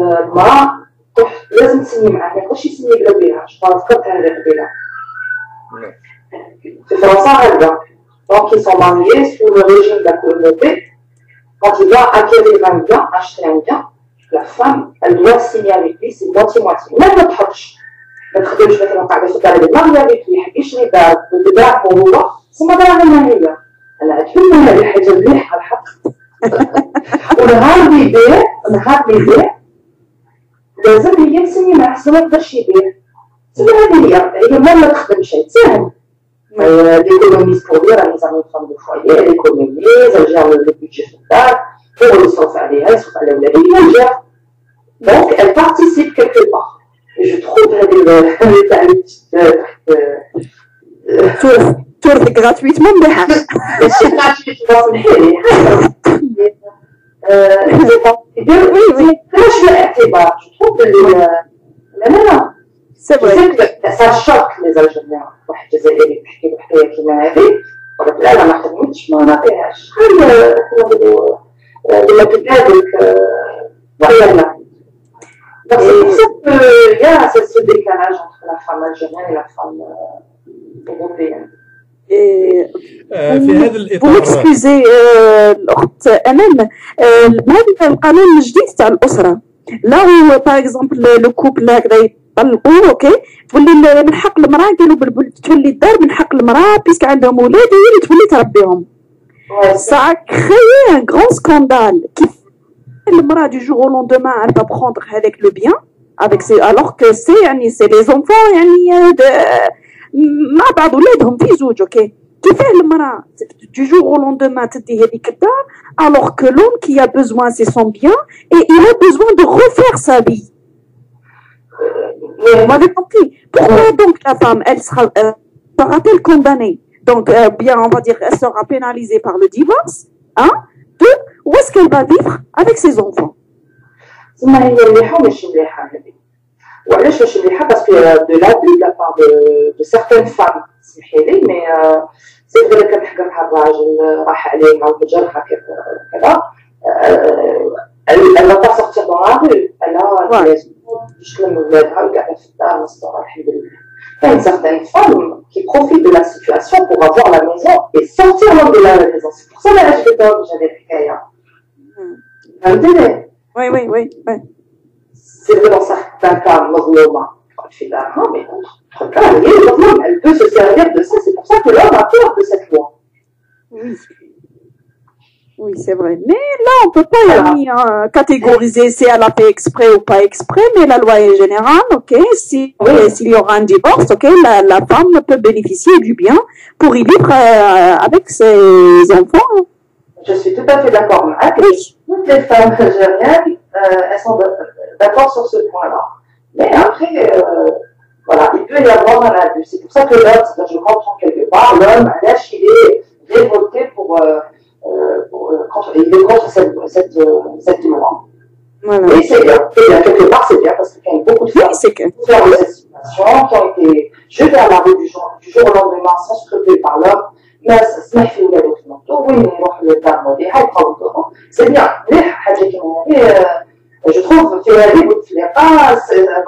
S3: المراه تروح لازم تسني معاه ما يقدرش يسني بلا بيها شكون فكرت هذا قبيله في فرنسا هكذا donc ils sont mariés sous le régime de la communauté quand il va acquérir un bien acheter un bien la femme elle doit signer avec lui c'est moitié moitié même ما تحطش ما تخدمش مثلا قاعدة في avec lui يحب يشري دار بدراهم هو ثم دراهم هي أنا اتفهم هذه حاجة مليحه الحق ونهار اللي يبيع نهار اللي يبيع لازم هي تسني معاه ما يقدرش يبيع. تسمى هذه هي هي ما ما تخدمش تساهم de femme de foyer l'économie elle gère le budget في الدار. هو يصرف عليها يصرف على ولادها هي جاب donc elle participe quelque part. Je trouve هذه تاع
S4: تورث تورث gratuitement مليحة
S3: ماشي مليحة كاش الاعتبار je trouve لا لا لا c'est vrai ça choque les Algériens واحد الجزائري يحكي بحكايه كيما هذه لا لا ما خدمتش ما نعطيهاش خير لما كذلك وعيالنا Donc c'est pour ça qu'il y a ce décalage entre la femme algérienne et la femme européenne.
S2: في هذا الإطار.
S4: excusez الأخت أمل. هذا القانون الجديد تاع الأسرة. لا هو par exemple le couple هكذا يطلقوا OK؟ تولي من حق المرأة قالوا تولي الدار من حق المرأة puisque عندهم ولاد هي اللي تولي تربيهم. ça a créé un grand scandale كيف المراه du jour au lendemain elle va prendre هذاك le bien avec c'est alors que c'est يعني c'est les enfants يعني مع بعض ولادهم في زوج اوكي كيفاه المراه du jour au lendemain تدي هذيك الدار alors que l'homme qui a besoin c'est son bien et il a besoin de refaire sa vie vous m'avez compris pourquoi donc la femme elle sera euh, sera-t-elle condamnée donc euh, bien on va dire elle sera pénalisée par le divorce hein Deux, où est-ce qu'elle va vivre avec ses enfants
S3: تسمى هي مليحه وماشي مليحه هذه وعلاش ماشي مليحه باسكو دو لابي لا بار دو سيغتان فام سمحي لي مي سي فري كان حقرها الراجل راح عليها وجرها كذا elle va pas sortir dans la rue elle a تشكل ولادها وقاعده في الدار مستوى الحمد لله Il y a une certaine femme qui profite de la situation pour avoir la maison et sortir l'homme de la maison. C'est pour ça que j'ai j'avais fait فهمتني؟
S4: Oui, oui, oui. oui.
S3: C'est vrai dans certains cas, مظلومة في دارها mais dans d'autres cas, elle est مظلومة. Elle peut se servir de ça. C'est pour ça que l'homme a peur de cette loi.
S4: Oui. Oui, c'est vrai. Mais là, on peut pas
S3: Voilà.
S4: yani, euh, catégoriser si elle a fait exprès ou pas exprès, mais la loi est générale, ok. Si
S3: Oui.
S4: s'il y aura un divorce, ok, la, la femme peut bénéficier du bien pour y vivre euh, avec ses enfants.
S3: Je suis tout à fait d'accord avec
S4: Oui.
S3: toutes les femmes algériennes, euh, elles sont d'accord sur ce point-là. Mais après, euh, voilà, il peut y avoir un abus. C'est pour ça que l'homme, je comprends quelque part, l'homme, Adash, il est révolté pour, euh, euh, pour, euh, contre, il est contre cette, cette, euh, cette loi.
S4: Voilà.
S3: Et c'est bien. Et bien, quelque part, c'est bien parce qu'il y a beaucoup de
S4: Oui,
S3: femmes
S4: que.
S3: qui ont de cette situation, qui ont été jetées à la rue du jour, du jour au lendemain sans scrupules par l'homme. ناس سمح في ولادو في الموتو وين يروح للدار موديها يقوضوهم سي بيان مليح. حاجة كيما هذه جو تروف في هذه بوتفليقه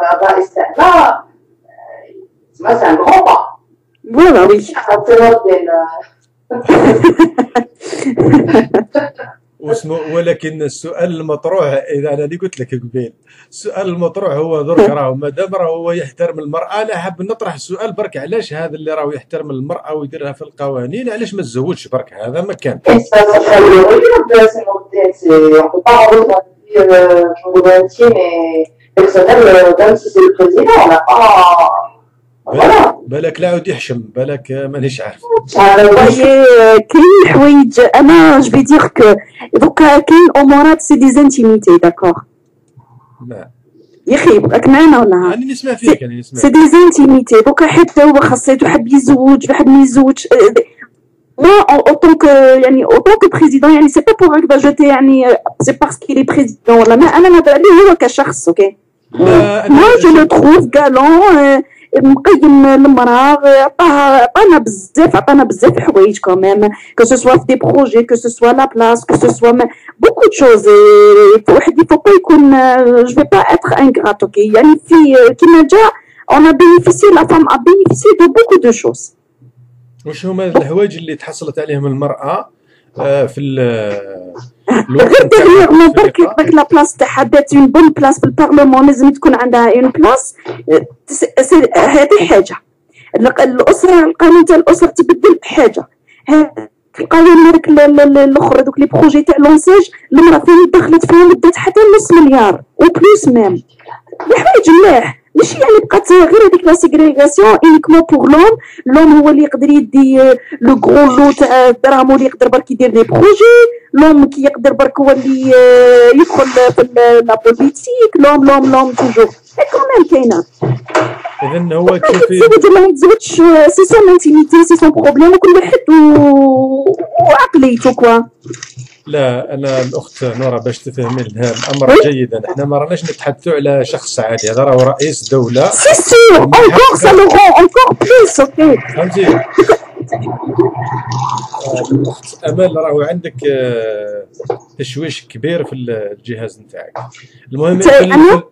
S3: بابا استعلاء تسمى سان غرون با
S4: Voilà, oui.
S3: الصراط ديال <laughs>
S2: واسمه ولكن السؤال المطروح إذا أنا اللي قلت لك قبيل السؤال المطروح هو درك <laughs> راهو ما دام راهو هو يحترم المرأة أنا حاب نطرح السؤال برك علاش هذا اللي راهو يحترم المرأة ويديرها في القوانين علاش ما تزوجش برك هذا ما كان
S3: Et ça, ça serait le regarde, c'est notre tête. C'est- On peut pas rentrer dans une vie, je me intime et personnelle, euh, même si c'est le président, on n'a pas.
S2: بالك لا عود يحشم بالك مانيش عارف.
S4: كاين حوايج. أنا je vais dire que دوكا كاين أمورات c'est des intimités d'accord
S2: لا.
S4: يا أخي راك معنا ولا؟
S2: أنا نسمع فيك أنا نسمع
S4: c'est des intimités دوكا حتى هو خاصيته حب يزوج حب ما يزوجش. Moi en tant que يعني en tant que président يعني c'est pas pour هكذا jeter يعني c'est parce qu'il est président. ولا ما أنا نهضر عليه هو كشخص OK
S2: لا
S4: moi je le trouve galant euh, مقيم المراه عطاها عطانا بزاف عطانا بزاف حوايج quand même que ce soit في des projets que ce soit la place que soit beaucoup de choses واحد يفوق يكون جو با اتر ان أوكي يعني في كيما جا on a bénéficié la femme a bénéficié de beaucoup de choses
S2: واش هما الحوايج اللي تحصلت عليهم المرأة؟ في ال- <laughs> الوقت
S4: dernièrement برك. برك la place تاعها دات une bonne place في ال parlement لازم تكون عندها une place c'est- هذه حاجة. ال- الأسرة القانون تاع الأسرة تبدل حاجة القانون هذاك ال- ال- الأخر هذوك les projets تاع l'ANSEJ المراه فين دخلت فيهم دات حتى نص مليار و plus même الحوايج ملاح. ماشي يعني بقات غير هذيك la ségrégation uniquement pour l'homme l'homme هو اللي يقدر يدي le gros lot تاع الدراهم هو اللي يقدر برك يدير des projets l'homme كي يقدر برك هو اللي آه، يدخل في la politique l'homme l'homme l'homme toujours et quand même كاينة
S2: اذا هو
S4: تزوج ولا ما يتزوجش c'est son intimité c'est son problème وكل واحد وعقليته quoi
S2: لا أنا الأخت نورا باش تفهمي لها
S4: الأمر.
S2: جيدا. إحنا ما راناش نتحدثوا على شخص عادي. هذا راهو رئيس دولة.
S4: c'est sûr encore ça le رون encore plus
S2: OK آه، الاخت امل راهو عندك آه، تشويش كبير في الجهاز نتاعك. المهم؟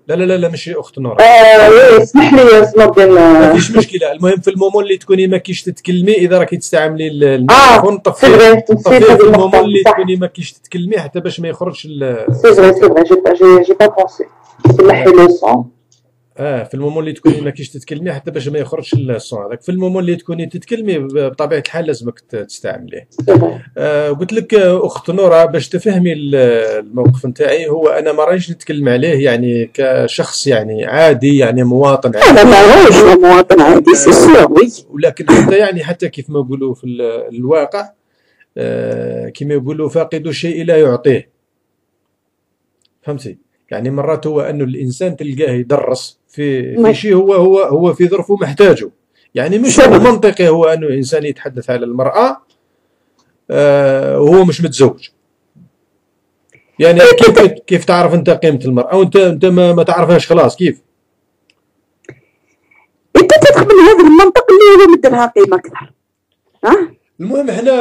S2: لا لا لا لا ماشي أخت نورا
S3: آه، oui، اسمح لي اسمه ديال
S2: ما فيش مشكلة. المهم في ال moment اللي تكوني ما كيش تتكلمي إذا راكي تستعملي ال- الميكروفون طفيه طفيه
S3: هذه
S2: في ال
S3: moment
S2: اللي تكوني ما كيش تتكلمي حتى باش ما يخرجش
S3: c'est vrai c'est vrai j'ai pas pensé سمح لي le son
S2: آه في ال moment اللي تكوني ما كيش تتكلمي حتى باش ما يخرجش ال son. هذاك في ال moment اللي تكوني تتكلمي بطبيعة الحال لازمك تستعمليه آه قلت لك آه، أخت نورا باش تفهمي ال- الموقف نتاعي هو أنا ما رانيش نتكلم عليه يعني كشخص يعني عادي يعني مواطن عادي.
S4: أنا ماهوش مواطن عادي c'est oui
S2: ولكن حتى يعني حتى كيف ما يقولوا في ال- الواقع آه كما يقولوا فاقد الشيء لا يعطيه. فهمتي؟ يعني مرات هو أنه الإنسان تلقاه يدرس في في. شيء هو هو هو في ظرفه محتاجه. يعني مش. منطقي هو أنه إنسان يتحدث على المرأة آه وهو مش متزوج. يعني كيف كيف تعرف أنت قيمة المرأة؟ وانت أنت ما, ما تعرفهاش خلاص كيف؟
S4: أنت تدخل من هذا المنطق اللي هو مدلها قيمة أكثر. ها؟
S2: المهم إحنا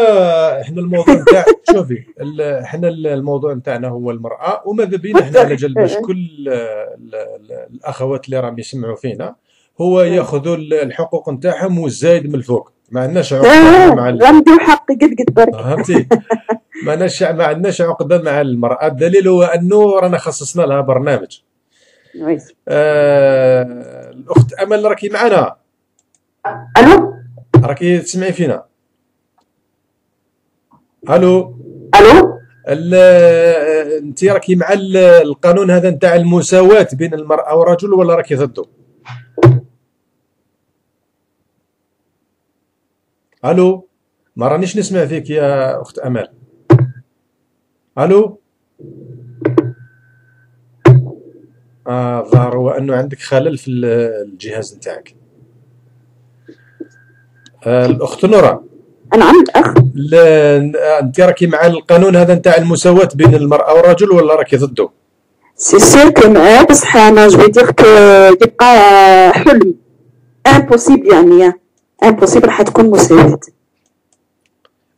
S2: إحنا الموضوع <laughs> نتاع شوفي ال- الموضوع نتاعنا هو المرأة وماذا بينا إحنا على جال باش كل ال- ال- الأخوات اللي راهم يسمعوا فينا هو ياخذوا ال- الحقوق نتاعهم والزايد من الفوق. ما عندناش عقده مع ال-
S4: غنديو حقي قد قد برك.
S2: فهمتي؟ ما عندناش ما عندناش عقده مع المرأة. الدليل هو أنه رانا خصصنا لها برنامج. آه الأخت أمل راكي معنا؟
S3: ألو؟
S2: راكي تسمعي فينا؟ ألو.
S3: ألو؟
S2: ال- انت راكي مع ال- القانون هذا نتاع المساواة بين المرأة والرجل ولا راكي ضده؟ ألو. ما رانيش نسمع فيك يا أخت امل ألو. آه الظاهر هو أنه عندك خلل في ال- الجهاز نتاعك. آه الأخت نورا
S4: نعم الاخ
S2: لا أنت راكي مع القانون هذا نتاع المساواة بين المرأة والرجل ولا راكي ضده؟
S4: c'est sûr que معاه بصح أنا je dirais que يبقى حلم. impossible يعني impossible راح تكون مساواة. ما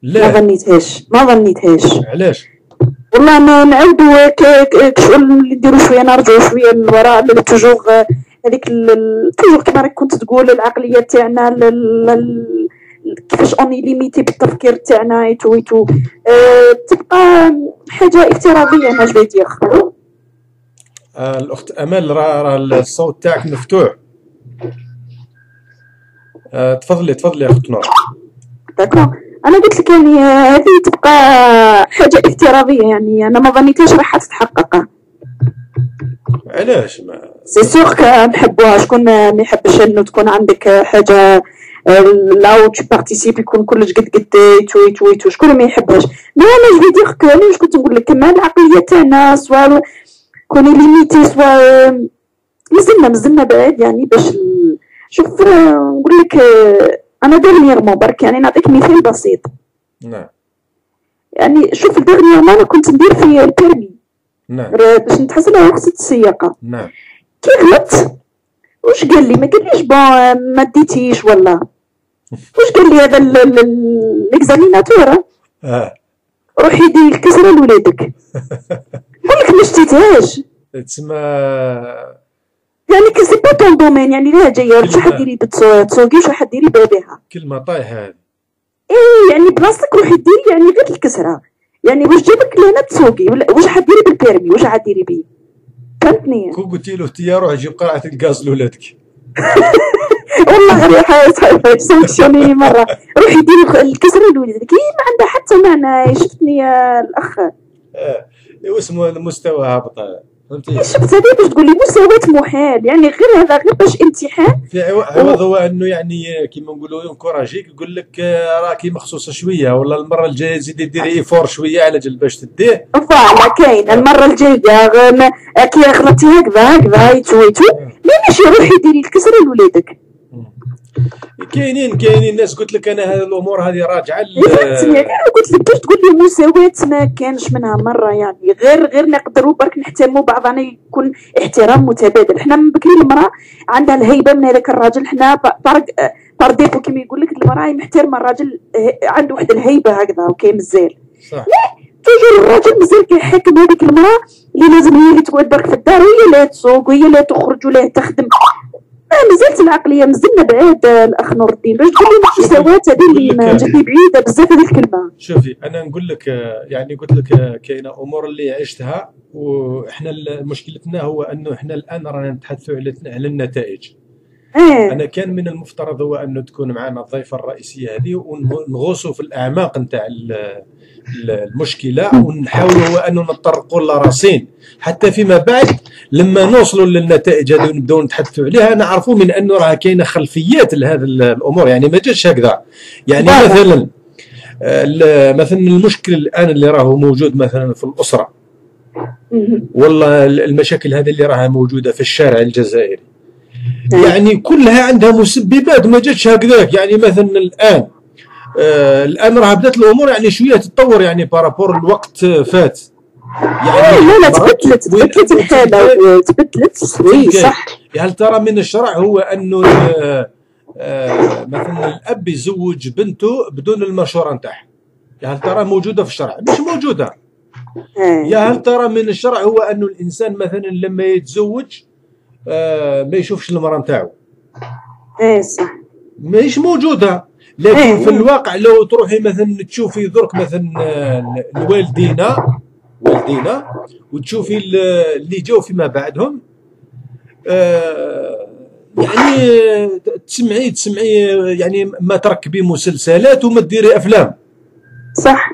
S2: لا
S4: ظنيتهاش. ما ظنيتهاش.
S2: علاش؟
S4: والله ما نعاودوا كشغل نديروا شوية نرجعوا شوية للوراء toujours هذيك toujours كما راك كنت تقول العقلية تاعنا كيفاش on est limité بالتفكير تاعنا et tout et tout أه تبقى حاجة افتراضية أنا je dirais.
S2: آه الأخت أمل راه راه الصوت تاعك مفتوح. آه تفضلي تفضلي يا أخت نور.
S4: d'accord أنا قلت لك يعني آه، هذه تبقى حاجة افتراضية يعني أنا ما ظنيتهاش راح تتحقق.
S2: علاش ما؟
S4: c'est que نحبوها شكون ما يحبش إنه تكون عندك حاجة لا و tout participe يكون كلش قد قد tout tout tout شكون ما يحبهاش mais أنا je dirais que أنا واش كنت نقول لك كمان العقليه تاعنا soit qu'on est limité soit مازلنا مازلنا بعيد يعني باش شوف نقول لك أنا dernièrement برك يعني نعطيك مثال بسيط
S2: نعم
S4: يعني شوف dernièrement أنا كنت ندير في ال permis
S2: نعم
S4: باش نتحصل على رخصه السياقه
S2: نعم
S4: كي غلطت واش قال لي؟ ما قاليش bon ما ديتيش ولا؟ واش قال لي هذا ال- ال- ال- l'examinateur
S2: آه.
S4: روحي ديري الكسرة لولادك. <laughs> نقول لك ما شتيتهاش.
S2: تسمى
S4: يعني كي c'est pas ton domaine يعني لا جاية واش راح ديري تسوقي واش راح ديري بابيها
S2: كلمة طايحة هذه.
S4: إيه يعني بلاصتك روحي ديري يعني غير الكسرة. يعني واش جابك لهنا تسوقي؟ ولا واش حديري بال permis واش حديري بيه فهمتني
S2: كون قلتي له تيا روح جيب قرعة الغاز لولادك. <laughs>
S4: والله غير حاجة sanctionner مرة. روحي ديري الكسرة لولادك ما عندها حتى معنى شفتني يا الأخ.
S2: آه واسمه المستوى هابط. فهمتي؟
S4: شفت هذه باش تقول لي مساواة محال؟ يعني غير هذا غير باش امتحان؟
S2: في عو- عوض هو انه يعني كيما نقولوا ي encourager ك يقول لك آه، راكي مخصوصة شوية ولا المرة الجاية زيدي ديري effort شوية على جال باش تديه.
S4: voilà كاين. المرة الجاية غ- ما- كي غلطتي هكذا هكذا et tout et tout mais ماشي روحي ديري الكسرة لولادك.
S2: كاينين كاينين. ناس قلت لك أنا هذه الأمور هذه راجعة ل-
S4: فهمتني أنا قلت لك كيف تقول لي مساواة ما كانش منها مرة يعني غير غير نقدروا برك نحترموا بعضنا يكون احترام متبادل. حنا من بكري المرأة عندها الهيبة من هذاك الراجل. حنا ب- par défaut كيما يقول لك المرأة محترمة الراجل عنده واحد الهيبة هكذا وكاين مزال
S2: صح.
S4: توجور الراجل مازال كيحاكم هذيك المرأة اللي لازم هي اللي تقعد برك في الدار وهي اللي تسوق وهي اللي تخرج ولا تخدم. مازالت العقلية مازلنا بعاد آه، الأخ نور الدين. باش تقول لي المساواه هذه اللي. جاتني بعيدة بزاف هذه الكلمة.
S2: شوفي أنا نقول لك آه، يعني قلت لك آه، كاينة أمور اللي عشتها وإحنا ال- مشكلتنا هو أنه إحنا الآن رانا نتحدثوا على على النتائج.
S4: إيه.
S2: أنا كان من المفترض هو أنه تكون معنا الضيفة الرئيسية هذه ونغوصوا في الأعماق نتاع المشكلة ونحاولوا هو انه نطرقوا لراسين حتى فيما بعد لما نوصلوا للنتائج هذه ونبداو نتحدثوا عليها نعرفوا من انه راه كاينة خلفيات لهذه ال- الأمور يعني ما جاتش هكذا يعني. مثلا مثلا المشكل الآن اللي راهو موجود مثلا في
S4: الأسرة.
S2: والله المشاكل هذه اللي راها موجودة في الشارع الجزائري
S4: نعم.
S2: يعني كلها عندها مسببات ما جاتش هكذاك يعني مثلا الآن الان راه بدات الأمور يعني شوية تتطور يعني par rapport الوقت فات.
S4: يعني لا لا تبدلت تبدلت الحالة تبدلت. oui صح
S2: هل ترى من الشرع هو أنه آه، مثلا الأب يزوج بنته بدون المشورة نتاعها؟ هل ترى موجودة في الشرع؟ مش موجودة. يا هل ترى من الشرع هو أنه الإنسان مثلا لما يتزوج آه ما يشوفش المرأة نتاعو؟
S4: إيه صح.
S2: ماهيش موجودة. لكن إيه، في. الواقع لو تروحي مثلا تشوفي درك مثلا آه، الوالدينا والدينا وتشوفي اللي جاوا فيما بعدهم آه يعني تسمعي تسمعي يعني ما تركبي مسلسلات وما ديري أفلام
S4: صح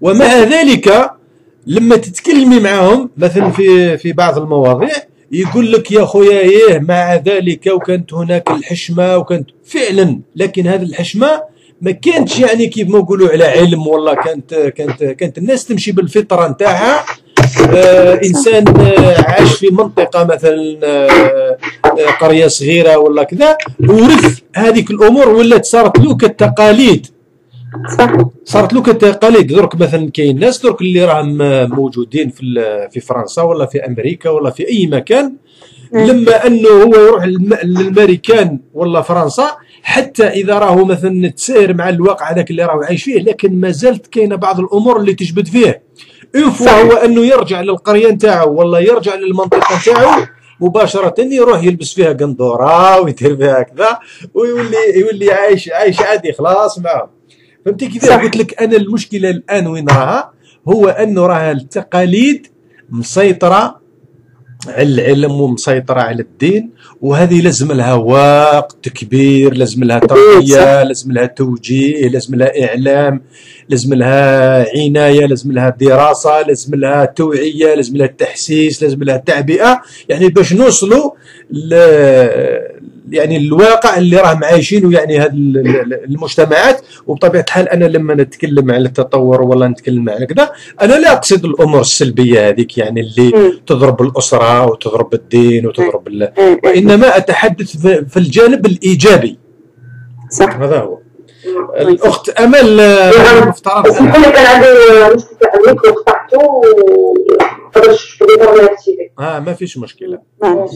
S2: ومع ذلك لما تتكلمي معهم مثلا في في بعض المواضيع يقول لك يا خويا إيه مع ذلك وكانت هناك الحشمة وكانت فعلا. لكن هذه الحشمة ما كانتش يعني كيف ما نقولوا على علم والله كانت كانت كانت الناس تمشي بالفطرة نتاعها. آه إنسان آه عاش في منطقة مثلا آه آه قرية صغيرة ولا كذا ورث هذيك الأمور ولات صارت له كالتقاليد.
S4: صح.
S2: صارت له كتقاليد درك مثلا كاين ناس درك اللي راهم موجودين في في فرنسا ولا في أمريكا ولا في أي مكان لما أنه هو يروح للامريكان ولا فرنسا حتى إذا راهو مثلا تسير مع الواقع هذاك اللي راهو عايش فيه لكن ما زالت كاينة بعض الأمور اللي تجبد فيه. اون فوا هو أنه يرجع للقرية نتاعو ولا يرجع للمنطقة نتاعو مباشرة يروح يلبس فيها قندورة ويدير فيها كذا ويولي يولي عايش عايش عادي خلاص معاهم. فهمتي كيف؟ قلت لك أنا المشكلة الآن وين راها هو انه راه التقاليد مسيطرة على العلم ومسيطرة على الدين وهذه لازم لها وقت كبير لازم لها تربيه لازم لها توجيه لازم لها إعلام لازم لها عناية لازم لها دراسة لازم لها توعية لازم لها تحسيس لازم لها تعبئة. يعني باش نوصلوا يعني الواقع اللي راهم عايشينه يعني هذه المجتمعات وبطبيعة الحال أنا لما نتكلم على التطور ولا نتكلم على كذا أنا لا أقصد الأمور السلبية هذيك يعني اللي تضرب الأسرة وتضرب الدين وتضرب وإنما أتحدث في الجانب الإيجابي.
S4: صح.
S2: هذا هو. الأخت أمل
S3: مفترض. اسمح لي كان عندي مشكلة الميكرو قطعته
S2: آه ما فيش مشكلة. آه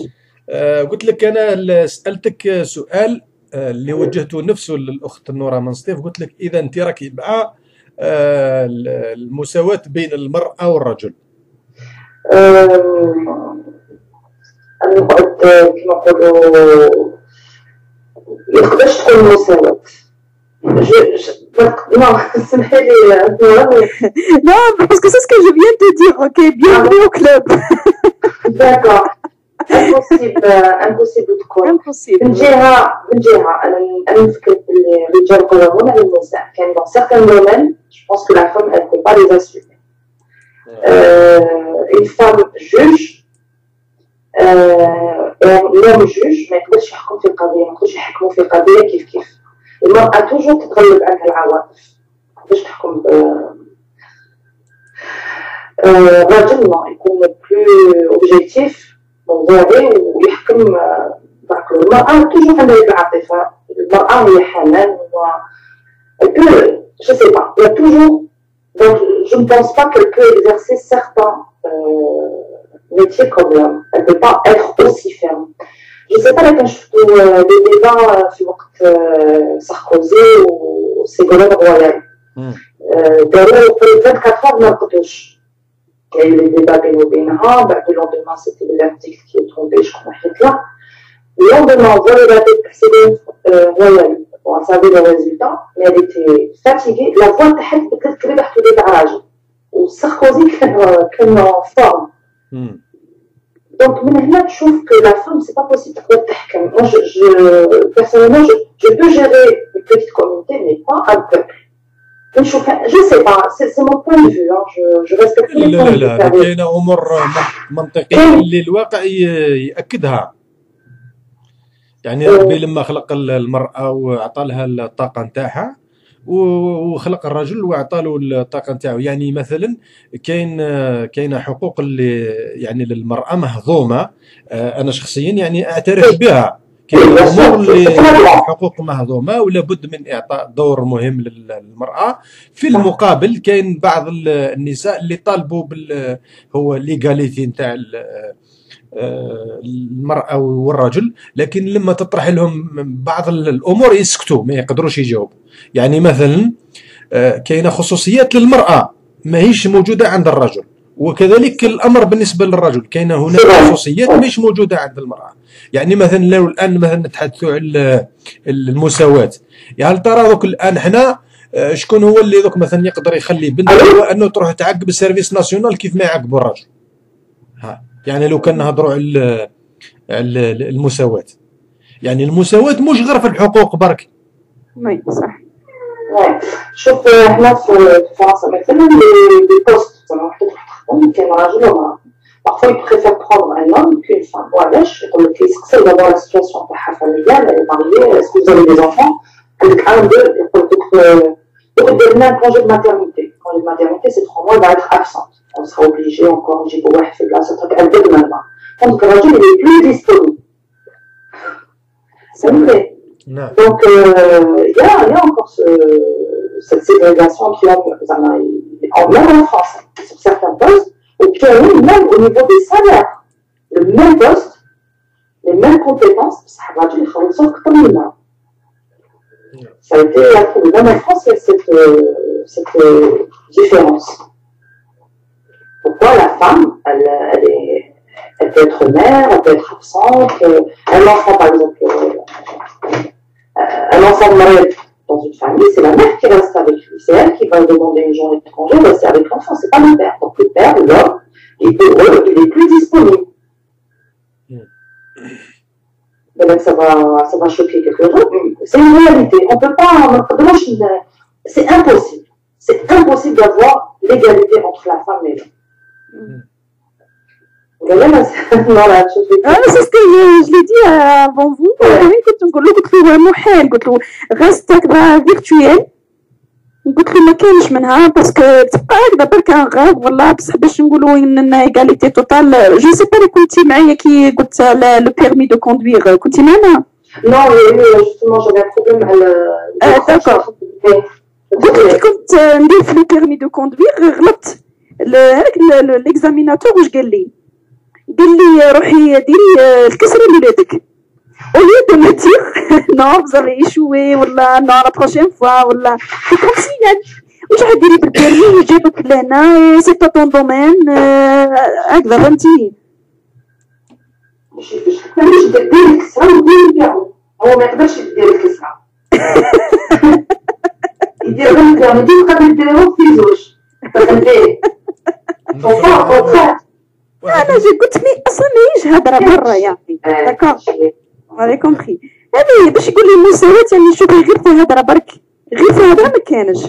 S2: قلت لك أنا سألتك سؤال آه اللي وجهته نفسه للأخت نورة منصتيف قلت لك إذا أنت راكي مع آه المساواة بين المرأة والرجل.
S3: أنا قلت كما نقولوا يقدرش تكون مساواه non,
S4: non, parce que c'est ce que je viens de dire, ok, bienvenue au club.
S3: D'accord. impossible impossible تكون
S4: impossible
S3: من جهه من جهة أنا أنا نفكر باللي الرجال قوامون على النساء quand dans certains domaines je pense que la femme elle peut pas les assumer une femme juge l'homme juge ما يقدرش يحكم في القضية ما يقدرش يحكموا في القضية كيف كيف. المرأة toujours تتغلب عنها العواطف باش تحكم الراجل يكون plus objectif موضوعي ويحكم دونك المرأة توجور عندها العاطفة المرأة هي حنان و peut, je sais pas, il y a toujours, donc je ne pense pas qu'elle peut exercer certains euh, métiers comme l'homme. Elle ne peut pas être aussi ferme. Je ne sais pas, quand je fais des débats في وقت ساركوزي وسيغولين رويال داروا في 24 heures ما لقيتوش il y a eu les débats بينه وبينها بعد le lendemain c'était le verdict qui est tombé je crois Hitler le lendemain on voit la tête précédente euh, royale on savait le résultat mais elle était fatiguée la voix تاعها بدات كده حدود راجل وساركوزي كان كان en forme donc من هنا تشوف que la femme c'est pas possible تقدر تحكم moi je, je personnellement je, je peux gérer une petite communauté mais pas un peuple نشوف je sais pas c'est mon point de vue je je respecte
S2: لا لا لا كاينة أمور منطقية اللي الواقع يأكدها. يعني ربي لما خلق المرأة وأعطى لها الطاقة نتاعها وخلق الرجل واعطى له الطاقة نتاعو يعني مثلا كاين كاينة حقوق اللي يعني للمرأة مهضومة أنا شخصيا يعني أعترف بها. كاين اللي. حقوق مهضومة ولا بد من إعطاء دور مهم للمرأة. في المقابل كاين بعض ال- النساء اللي طالبوا بال هو ليغاليتي نتاع آه، المرأة والرجل لكن لما تطرح لهم بعض ال- الأمور يسكتوا ما يقدروش يجاوبوا. يعني مثلا آه، كاينة خصوصيات للمرأة ما هيش موجودة عند الرجل. وكذلك الأمر بالنسبة للرجل كاينة هناك خصوصيات مش موجودة عند المرأة؟ يعني مثلا لو الآن مثلا نتحدثوا على المساواة يعني هل ترى دوك الآن حنا آه، شكون هو اللي دوك مثلا يقدر يخلي بنته هو أنه تروح تعقب ال service national كيف ما يعقبوا الرجل؟ ها يعني لو كان نهضروا على على المساواة. يعني المساواة مش غير في الحقوق برك.
S4: oui صح.
S3: شوف إحنا في في فرنسا مثلا les postes زعما واحد تروح تخدم كاين راجل ومرأة parfois il préfère prendre un homme qu'une femme وعلاش يقول لك يسقسي d'abord la situation تاعها familiale elle est mariée est-ce que vous avez des enfants عندك un deux يقول لك يقول دير لنا congé de maternité congé de maternité c'est 3 mois il va être absent on sera obligé encore نجيبو واحد في بلاصتك عندك مالنا donc الراجل il est plus disponible c'est vrai
S2: نعم
S3: Donc, euh, il y, a, il y a encore ce, cette ségrégation qui a, en même en France, sur certains postes, et puis même au niveau des salaires, le même poste, les mêmes compétences, ça va dire qu'il faut que comme a. Ça a été, même en France, il y a cette, euh, cette euh, différence. Pourquoi la femme, elle, elle, est, elle peut être mère, elle peut être absente, euh, un enfant par exemple, un enfant malade dans une famille, c'est la mère qui reste avec lui C'est elle qui va demander une journée de congé, rester avec l'enfant, c'est pas le père. Donc le père, l'homme, il, peut, eux, il est plus disponible.
S2: Mm.
S3: Et donc ça va, ça va choquer quelques-uns. C'est une réalité. On peut pas, c'est impossible. C'est impossible d'avoir l'égalité entre la femme et l'homme. Voilà, voilà, je fais
S4: انا سيسكو جو لي دي افون فو انا كنت نقول له قلت له محال قلت قلت له ما كانش منها باسكو تبقى هكذا برك ان غاب والله بصح باش نقولوا إن ايغاليتي توتال جو سي با كنتي معايا كي قلت على لو بيرمي دو كوندويغ كنتي معنا
S3: Non, a eu, justement, j'avais un problème à le.
S4: Ah, d'accord. قلت لي كنت ندير في le permis de conduire غلطت. هذاك l'examinateur واش قال لي؟ قال لي روحي ديري الكسرة لولادك au lieu de me dire non vous avez échoué ولا non la prochaine fois ولا c'est comme si واش غديري بال permis يجيبك لهنا c'est pas ton domaine هكذا فهمتي
S3: مش مش مش دير الكسرة ودير البيرمي هو ما يقدرش يدير الكسرة يدير غير البيرمي دير قبل يديرو في زوج تخليه فوق فوق
S4: أنا جي قلت لي أصلا ماهيش هضره برا يعني داكور هذا كومبخي هذه باش يقول لي مساواة يعني شوفي غير في هضره برك غير في هضره ما كانش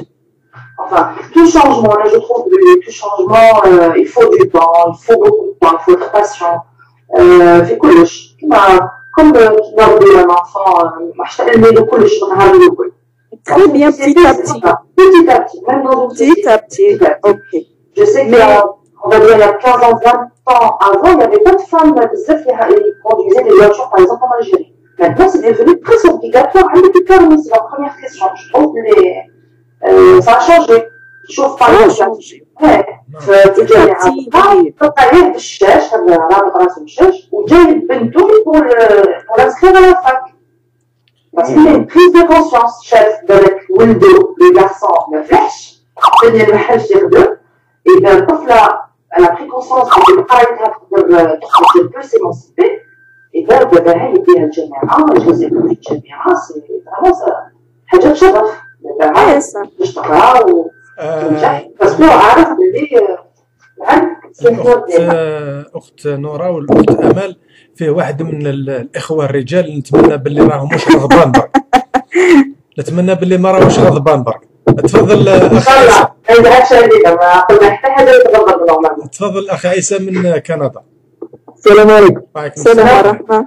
S3: Enfin, tout changement, là je trouve que tout changement, euh, il faut du temps, il faut beaucoup de temps, il faut être patient. Euh, في كلش كما comme كما نربي un enfant euh, ما حش تعلمي له كلش من نهار الأول.
S4: Très bien, petit à petit.
S3: Petit à petit, même dans une
S4: Petit
S3: société.
S4: à petit. Ok.
S3: Je sais qu'il y a, on va dire, il y a 15 ans, 20 ans avant, il n'y avait pas de femmes بزاف qui conduisaient des voitures, par exemple, en Algérie. Maintenant, c'est devenu presque obligatoire. Avec le permis, c'est la première question. Je trouve que les, euh, ça a changé. Je trouve par
S4: Ça a
S3: exemple,
S4: changé.
S3: ouais, في الجامعة
S4: petit.
S3: تلقى عليه بالشاش هذا رابط راسه بالشاش وجايب بنته pour le- pour l'inscrire à la fac. Parce qu'il y a une prise de conscience, chef, بالك ولده le garçon ما فلحش الدنيا ما حاش يخدم إذا الطفلة a pris conscience que قرايتها تقدر تخرج elle peut s'émanciper إذا d'abord يديها الجامعة جوزها في الجامعة c'est vraiment حاجة تشرف
S4: d'abord
S3: باش تقرا و
S2: آه،
S3: parce que عارف بلي
S2: أخت نورة والأخت أمل فيه واحد من ال- الإخوة الرجال نتمنى باللي راهم مش غضبان برك نتمنى باللي ما راهوش غضبان برك تفضل
S3: ان حاجة normalement
S2: تفضل أخ عيسى من كندا.
S5: السلام عليكم.
S2: وعليكم
S4: السلام ورحمة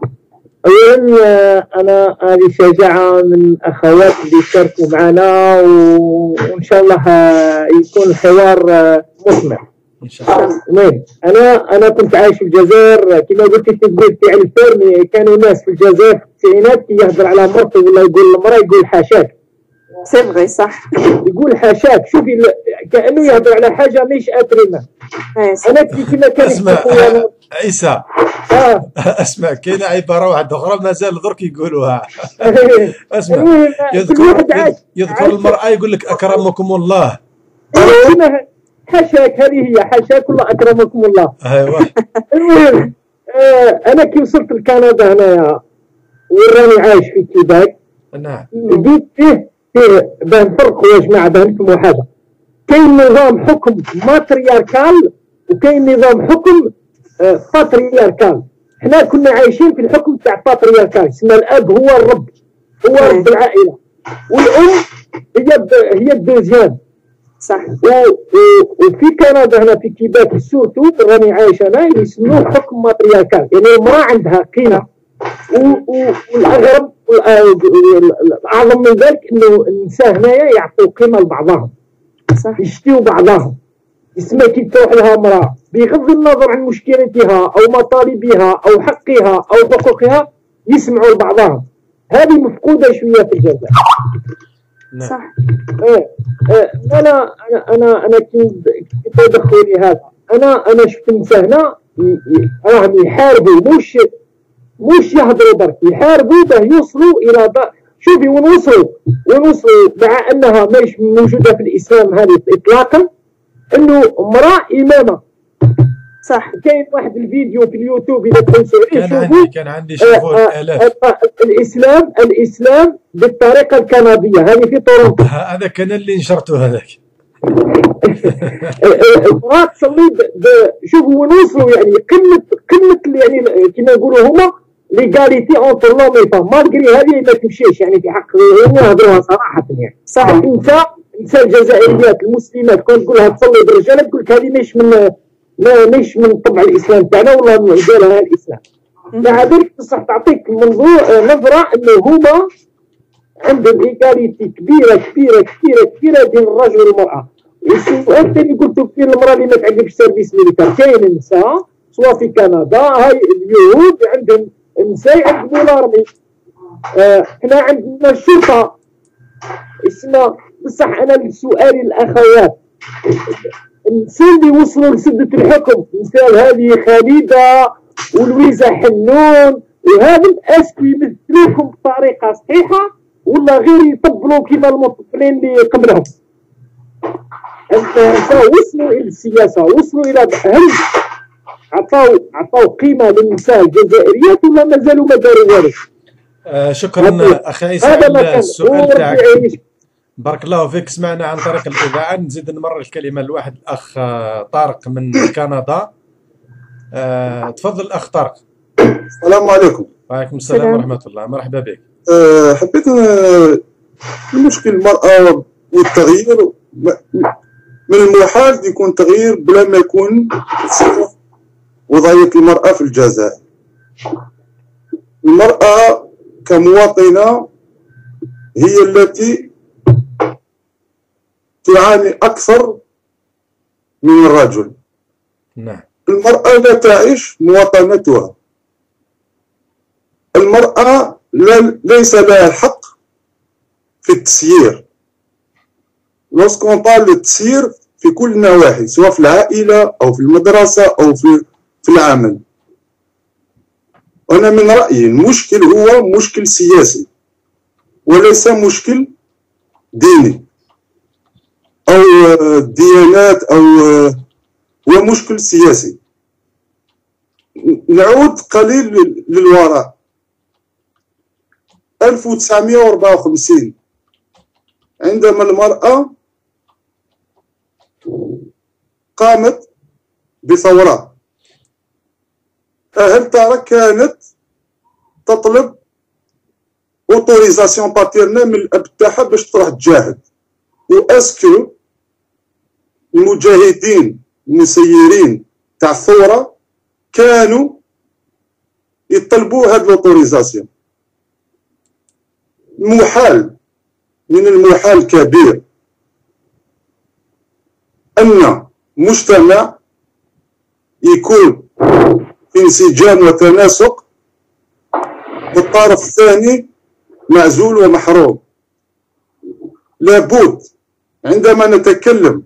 S5: اولا آه، أنا هذه شجاعة من الاخوات اللي شاركوا معنا وإن شاء الله آه، يكون الحوار آه، مثمر.
S2: إن شاء الله.
S5: المهم أنا أنا كنت عايش في الجزائر كما قلت في البيت تاع الفيرمي كانوا ناس في الجزائر في التسعينات يهضر على مرته ولا يقول للمراه يقول حاشاك
S4: c'est vrai صح.
S5: يقول حاشاك شوفي كأنه يهضر على حاجة مش محترمة
S4: إيه،.
S5: أنا كي كما كان أسمع
S2: عيسى.
S5: آه.
S2: أسمع كاينة عبارة واحدة أخرى مازال درك يقولوها. <laughs> أسمع
S5: المهم كل
S2: يذكر
S5: واحد عايش
S2: يذكر المرأة يقول لك أكرمكم الله.
S5: المهم حاشاك هذه هي. حاشاك الله أكرمكم الله.
S2: ايوا
S5: المهم آه أنا كي وصلت لكندا هنايا وراني عايش في كيباك.
S2: نعم.
S5: لقيت فيه فيه بان فرق يا جماعة بان فهموا حاجة كاين نظام حكم matriarcal وكاين نظام حكم آه، patriarcal. حنا كنا عايشين في الحكم تاع patriarcal. اسمه الأب هو الرب هو رب العائلة. والأم هي هي ال deuxième
S4: صح
S5: و- و- وفي كندا هنا في كيباك surtout راني عايش أنا يسموه حكم matriarcal. يعني المرأة عندها قيمة. و- و- والأغرب والاعظم من ذلك إنه النساء هنايا يعطوا قيمة لبعضهم.
S4: صح.
S5: يشتيوا بعضهم. يسمى كي تروح لها امرأة. بغض النظر عن مشكلتها أو مطالبها أو حقها أو حقوقها يسمعوا لبعضهم. هذه مفقودة شوية في الجزائر
S2: نعم.
S4: صح.
S5: إيه إيه، أنا أنا أنا أنا كي تدخلي هذا أنا أنا شفت النساء هنا راهم يحاربوا مش مش يهضروا برك؟ يحاربوا باه يوصلوا إلى ب... شوفي وين وصلوا وين وصلوا مع أنها مش موجودة في الإسلام هذه اطلاقا إنه امرأة إمامة.
S4: صح.
S5: كاين واحد الفيديو في اليوتيوب إذا تنسوا
S2: كان
S5: شوفوا.
S2: عندي كان عندي
S5: آه،
S2: شافوه
S5: آه،
S2: آلاف.
S5: آه، الاسلام الإسلام بالطريقة الكندية. هذه في تورونتو
S2: هذا كان اللي نشرته هذاك. <laughs>
S5: المراه تصلي شوفوا وين وصلوا يعني قمه قمة يعني كما يقولوا هما l'égalité entre l'homme et malgré هذه ما تمشيش. يعني في حق هم يهضروها صراحة يعني.
S4: صح.
S5: النساء النساء الجزائريات المسلمات كون تقول لها تصلي بالرجال تقول لك هذه مش من ما مش من طبع الإسلام تاعنا ولا من ديالها الإسلام. مع ذلك بصح تعطيك منظور آه، نظرة إنه هما عندهم égalité كبيره كبيره كبيره كبيرة بين الرجل والمرأة. السؤال الثاني قلته كثير المرأة اللي ما تعجبش service militaire كاين النساء سواء في كندا هاي اليهود عندهم النساء يعذبوا الارمي آه، إحنا عندنا الشرطه اسمها بصح أنا سؤالي الأخوات. النساء اللي وصلوا لسدة الحكم. مثال هذه خالدة ولويزا حنون. وهذا اسكو يمثلوكم بطريقة صحيحة ولا غير يطبلوا كما المطبلين اللي قبلهم. النساء وصلوا إلى السياسة وصلوا إلى هل عطاو عطاو قيمة للنساء الجزائريات ولا مازالوا ما داروا والو.
S2: آه شكرا
S5: هذا-
S2: أخي عيسى على
S5: كان.
S2: السؤال تاعك. بارك الله فيك. سمعنا عن طريق الإذاعة. نزيد نمر الكلمة لواحد الأخ آه، طارق من كندا. آه تفضل الاخ طارق.
S6: السلام عليكم.
S2: وعليكم السلام
S4: سلام.
S2: ورحمة الله. مرحبا بك.
S6: أه حبيت أه، مشكل المرأة والتغيير. من المحال يكون تغيير بلا ما يكون وضعية المرأة في الجزائر المرأة كمواطنة هي التي تعاني أكثر من الرجل.
S2: نعم.
S6: المرأة لا تعيش مواطنتها. المرأة لا ليس لها الحق في التسيير. لوسكون طال التسيير في كل النواحي سواء في العائلة أو في المدرسة أو في في العمل. أنا من رأيي المشكل هو مشكل سياسي وليس مشكل ديني أو آه، ديانات أو هو مشكل سياسي. نعود قليل لل- للوراء. 1954 عندما المرأة قامت بثورة. هل ترى كانت تطلب autorisation paternelle من الاب تاعها باش تروح تجاهد و est-ce que المجاهدين المسيرين تاع الثوره كانوا يطلبوا هاد الاوتوريزاسيون محال من المحال كبير أن مجتمع يكون انسجام وتناسق والطرف الثاني معزول ومحروم. لابد عندما نتكلم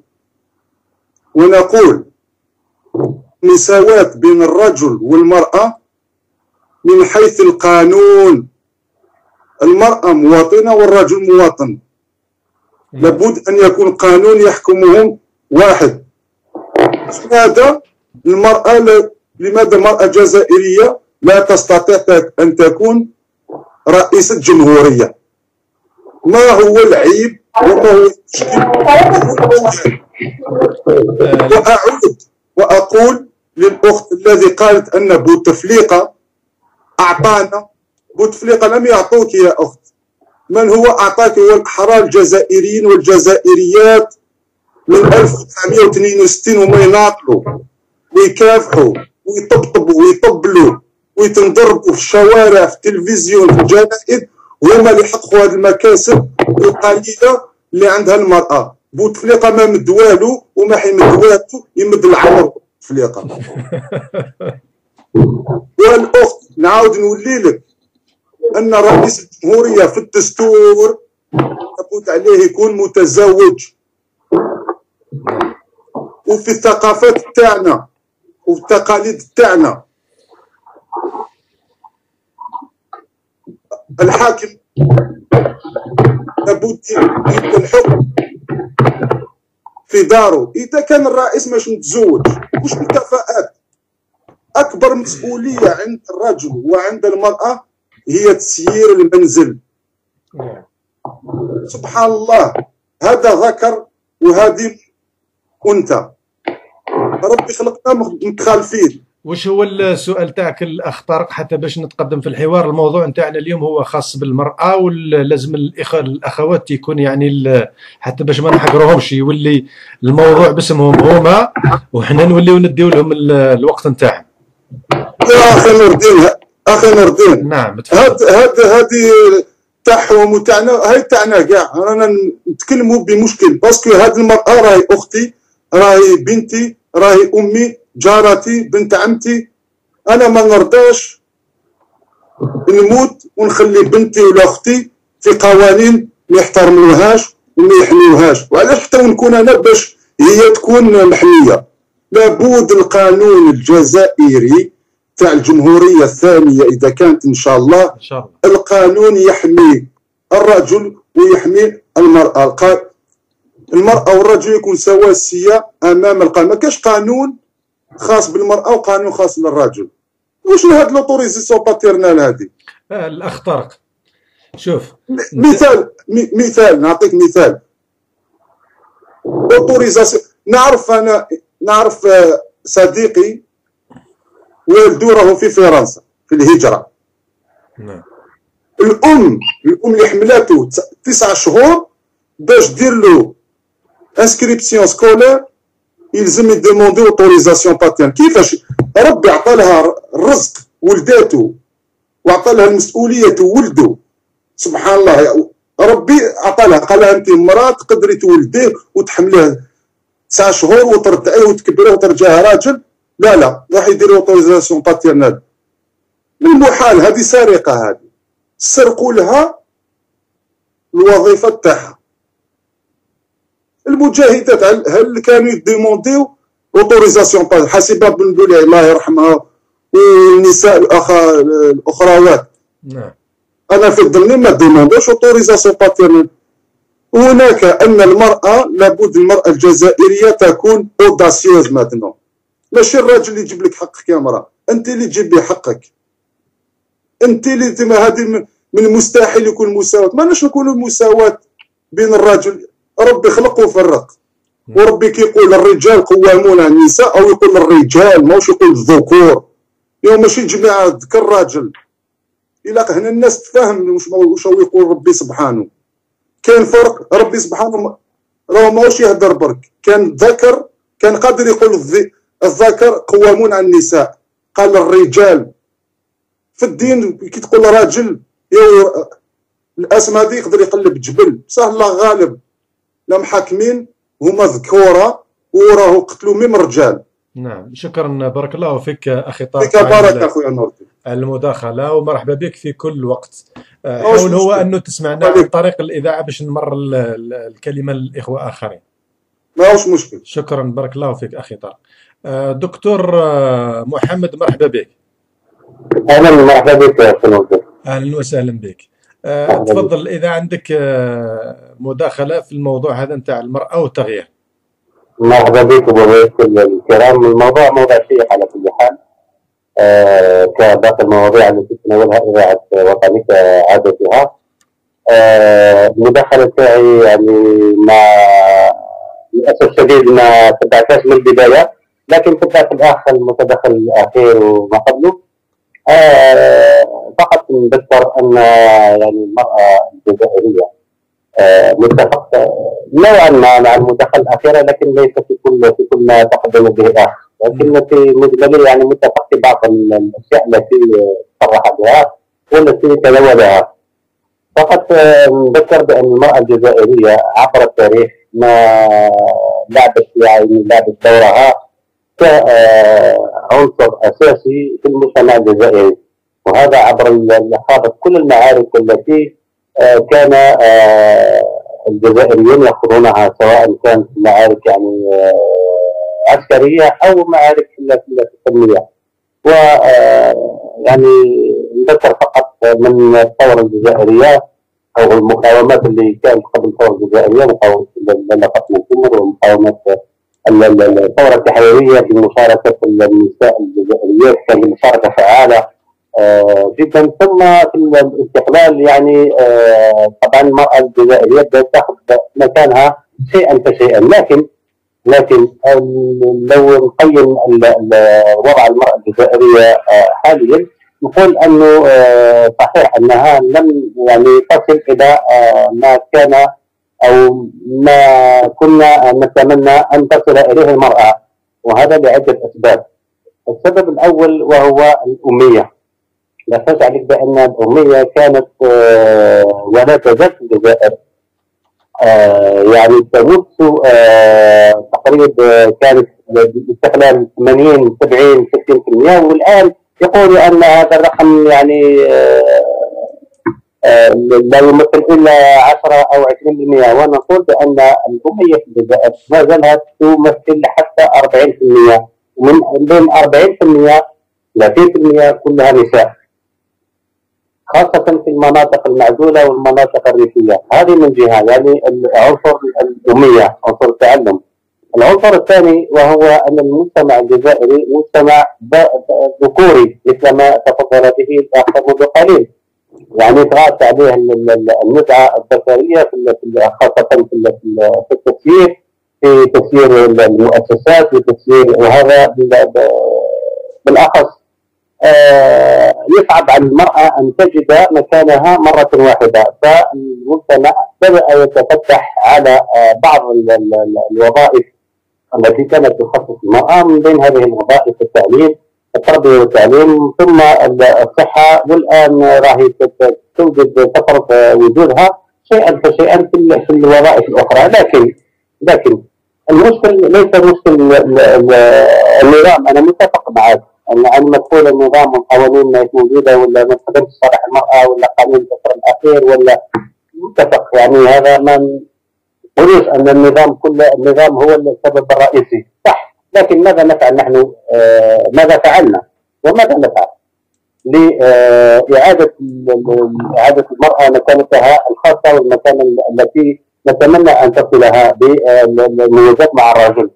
S6: ونقول مساواة بين الرجل والمرأة من حيث القانون المرأة مواطنة والرجل مواطن. لابد أن يكون قانون يحكمهم واحد. لماذا؟ المرأة. لماذا المرأة الجزائرية لا تستطيع أن تكون رئيسة جمهورية؟ ما هو العيب وما هو المشكل وأعود وأقول للأخت الذي قالت أن بوتفليقة أعطانا بوتفليقة لم يعطوك يا أخت. من هو أعطاك هو الأحرار الجزائريين والجزائريات من 1962 وما يناطلوا ويكافحوا؟ ويطبطبوا ويطبلوا ويتنضربوا في الشوارع في التلفزيون في الجرائد هما اللي حققوا هذه المكاسب القليلة اللي عندها المراه بوتفليقة ما مد والو وما حيمد والو يمد العمر بوتفليقة. <laughs> والأخت نعاود نولي لك أن رئيس الجمهورية في الدستور لابد عليه يكون متزوج. وفي الثقافات تاعنا وفي التقاليد تاعنا. الحاكم لابد يبدا الحكم في داره. إذا كان الرئيس مش متزوج وش الكفاءات أكبر مسؤولية عند الرجل وعند المرأة هي تسيير المنزل. سبحان الله هذا ذكر وهذه أنثى. ربي خلقنا متخالفين.
S2: وش هو السؤال تاعك الأخ طارق؟ حتى باش نتقدم في الحوار الموضوع نتاعنا اليوم هو خاص بالمرأة ولازم الإخ... الأخوات يكون يعني ال... حتى باش ما نحقروهمش يولي الموضوع باسمهم هما وحنا نوليو نديو لهم ال... الوقت نتاعهم.
S6: يا أخي نور الدين أخي نور الدين
S2: نعم
S6: هاد هاد هادي تاعهم وتاعنا هاي تاعنا كاع. رانا نتكلموا بمشكل باسكو هاد المرأة راهي أختي راهي بنتي راهي أمي جارتي بنت عمتي. أنا ما نرضاش نموت ونخلي بنتي ولا أختي في قوانين ما يحترموهاش وما يحميوهاش. وعلاش حتى نكون أنا باش هي تكون محمية. لابد القانون الجزائري تاع الجمهورية الثانية إذا كانت إن شاء الله.
S2: إن شاء الله.
S6: القانون يحمي الرجل ويحمي المرأة. المرأة والرجل يكون سواسية أمام القانون. ما كاش قانون خاص بالمرأة وقانون خاص للرجل واش هاد l'autorisation paternelle هادي؟
S2: آه، الاخ طارق شوف.
S6: مثال مثال نعطيك مثال. autorisation نعرف أنا نعرف آه، صديقي والدو راهو في فرنسا في الهجرة.
S2: نعم.
S6: الأم الأم اللي حملاته تسع شهور باش دير له inscription scolaire يلزم ي demander autorisation paternelle كيفاش ربي عطى لها الرزق ولداتو وعطى لها المسؤوليه ولده سبحان الله ربي عطى لها قال لها انت امراه تقدري تولديه وتحمليه تسع شهور وترضعيه وتكبريه وترجعه راجل لا لا راح يدير autorisation paternelle من المحال هذه سرقه هذه سرقوا لها الوظيفه تاعها المجاهدات هل كانوا يديمونديو autorisation حسيبه بن بوعلي الله يرحمها والنساء الأخ... الاخريات
S2: نعم.
S6: أنا في ظني ما ديموندوش autorisation paternelle هناك أن المرأة لابد المرأة الجزائرية تكون audacieuse maintenant ماشي الراجل اللي يجيب لك حقك يا مرأة. أنت اللي تجيب حقك. أنت اللي هذه من المستحيل يكون مساواة. ما نكونوا مساواة بين الرجل ربي خلق وفرق. وربي كيقول الرجال قوامون على النساء أو يقول الرجال ماهوش يقول الذكور. يوم ماشي جماعة ذكر راجل إلى هنا الناس تفهم واش هو يقول ربي سبحانه. كاين فرق ربي سبحانه راه ماهوش يهدر برك. كان ذكر كان قادر يقول الذكر قوامون على النساء. قال الرجال. في الدين كي تقول راجل الاسم هذه يقدر يقلب جبل. بصح الله غالب. المحاكمين هما ذكورة وراه قتلوا ميم رجال.
S2: نعم شكرا بارك الله فيك أخي طارق.
S6: فيك بارك
S2: على
S6: اخويا نور
S2: المداخلة ومرحبا بك في كل وقت. آه، حاول هو. انه تسمعنا. عن طريق الإذاعة باش نمر ال- ال- الكلمة للإخوة آخرين.
S6: ما هوش مشكل.
S2: شكرا بارك الله فيك أخي طارق. آه، دكتور آه، محمد مرحبا بك.
S7: أهلا مرحبا بك
S2: أهلا وسهلا بك. تفضل. إذا عندك آه، مداخلة في الموضوع هذا نتاع المرأة والتغيير.
S7: مرحبا بك وبضيوفكم الكرام. الموضوع موضوع شيق على كل حال. آه كباقي المواضيع التي تناولها إذاعة وطنك عادتها. آه المداخلة تاعي يعني ما للأسف الشديد ما تبعتهاش من البداية لكن تبعت الاخ المتدخل الأخير وما قبله. آه فقط نذكر أن يعني المرأة الجزائرية آه، متفق آه، نوعا ما مع المداخلة الأخيرة لكن ليس في كل في كل ما تقدم به الأخ. لكن في مجمله يعني متفق في بعض ال- الأشياء التي آه، صرح بها والتي تناولها فقط آه، نذكر بأن المرأة الجزائرية عبر التاريخ ما لعبت يعني لعبت دورها كعنصر أساسي في المجتمع الجزائري. وهذا عبر خاضت كل المعارك التي آه، كان آه، الجزائريون يخوضونها سواء كانت معارك يعني آه، عسكرية أو معارك التنميه و يعني نذكر فقط من الثورة الجزائرية أو المقاومات اللي كانت قبل الثورة الجزائرية مقاومة لقب تمر ومقاومة ال- ال- الثورة التحريرية بمشاركه النساء الجزائريات كان مشاركه فعالة. جدا ثم في الاستقلال يعني آه، طبعا المرأة الجزائريه بدأت تاخذ مكانها شيئا فشيئا لكن لكن لو نقيم وضع المرأة الجزائريه آه، حاليا نقول أنه آه، صحيح أنها لم يعني تصل إلى آه، ما كان أو ما كنا نتمنى أن تصل إليه المرأة وهذا لعدة أسباب. السبب الأول وهو الأمية. لا عليك بأن الاميه كانت آه، ولا تزال في الجزائر. آه، يعني تمت آه، تقريبا آه، كانت باستقلال 80 70 60% والآن يقول أن هذا الرقم يعني آه، آه، لا يمثل إلا 10 أو 20% وأنا نقول بأن الاميه في الجزائر ما زالت تمثل حتى 40% ومن بين 40% 30% كلها نساء. خاصة في المناطق المعزولة والمناطق الريفية. هذه من جهة يعني عنصر الأمية عنصر التعلم العنصر الثاني وهو أن المجتمع الجزائري مجتمع ذكوري مثل ما تفضل به الأخ منذ قليل. يعني تغطى عليه ال- ال- النزعة الذكرية خاصة في ال- في ال- في التسيير في تسيير المؤسسات في تسيير وهذا بالأخص يصعب على المرأة أن تجد مكانها مرة واحدة. فالمجتمع بدأ يتفتح على آه، بعض ال- ال- ال- الوظائف التي كانت تخصص المرأة من بين هذه الوظائف التعليم التربية والتعليم ثم ال- الصحة والآن راهي توجد تفرض آه، وجودها شيئا فشيئا في ال- في الوظائف الأخرى. لكن لكن المشكل ليس مشكل ال- ال- ال- النظام. أنا متفق معك. تقول النظام والقوانين ما موجودة ولا ما تقدمش صالح المرأة ولا قانون الفصل الأخير ولا متفق. يعني هذا ما نقولوش أن النظام كل النظام هو السبب الرئيسي. صح. لكن ماذا نفعل نحن؟ آه ماذا فعلنا؟ وماذا نفعل؟ لإعادة إعادة المرأة مكانتها الخاصة والمكانة التي نتمنى أن تصلها بالموازاة مع الرجل.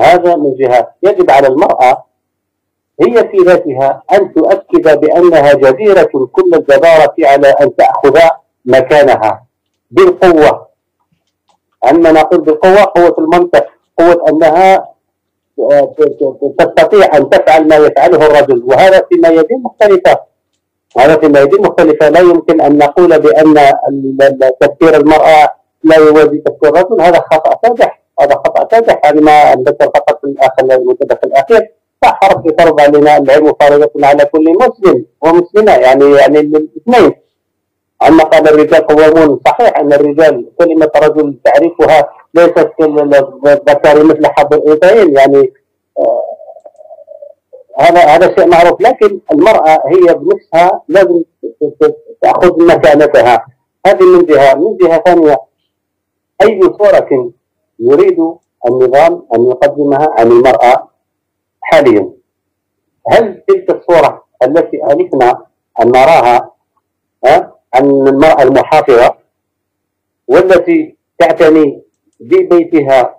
S7: هذا من جهة. يجب على المرأة هي في ذاتها أن تؤكد بأنها جديرة كل الجدارة على أن تأخذ مكانها. بالقوة. عندما نقول بالقوة قوة المنطق. قوة أنها تستطيع أن تفعل ما يفعله الرجل. وهذا في ميادين مختلفة. هذا في ميادين مختلفة. لا يمكن أن نقول بأن تفكير المرأة لا يوازي تفكير الرجل. هذا خطأ فادح هذا خطأ فادح يعني ما ذكر فقط الأخ المتدخل الأخير. حرف يفرض علينا العلم فريضة على كل مسلم ومسلمة. يعني يعني الاثنين. أما قال الرجال قوامون صحيح أن الرجال كلمة رجل تعريفها ليست الذكر مثل حظ الأنثيين. يعني هذا هذا شيء معروف. لكن المرأة هي بنفسها لازم تأخذ مكانتها. هذه من جهة. من جهة ثانية أي صورة يريد النظام أن يقدمها عن المرأة حاليا. هل تلك الصورة التي ألفنا أن نراها عن المرأة المحافظة والتي تعتني ببيتها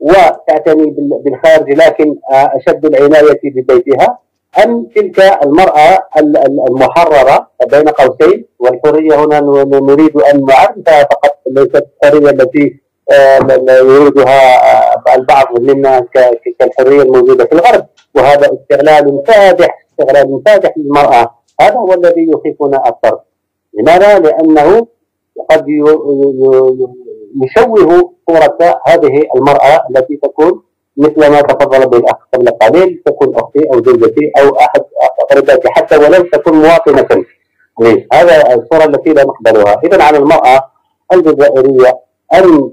S7: وتعتني بالخارج لكن أشد العناية ببيتها أم تلك المرأة المحررة بين قوسين والحرية هنا نريد أن نعرفها فقط ليست الحرية التي يريدها آه، البعض منا كالحرية الموجودة في الغرب. وهذا استغلال فادح استغلال فادح للمرأة. هذا هو الذي يخيفنا أكثر لماذا؟ لأنه قد يشوه صورة هذه المرأة التي تكون مثل ما تفضل به الأخ قبل قليل تكون أختي أو زوجتي أو أحد أقربائي حتى ولو تكون مواطنة. لي هذا الصورة التي لا نقبلها إذا على المرأة الجزائرية أن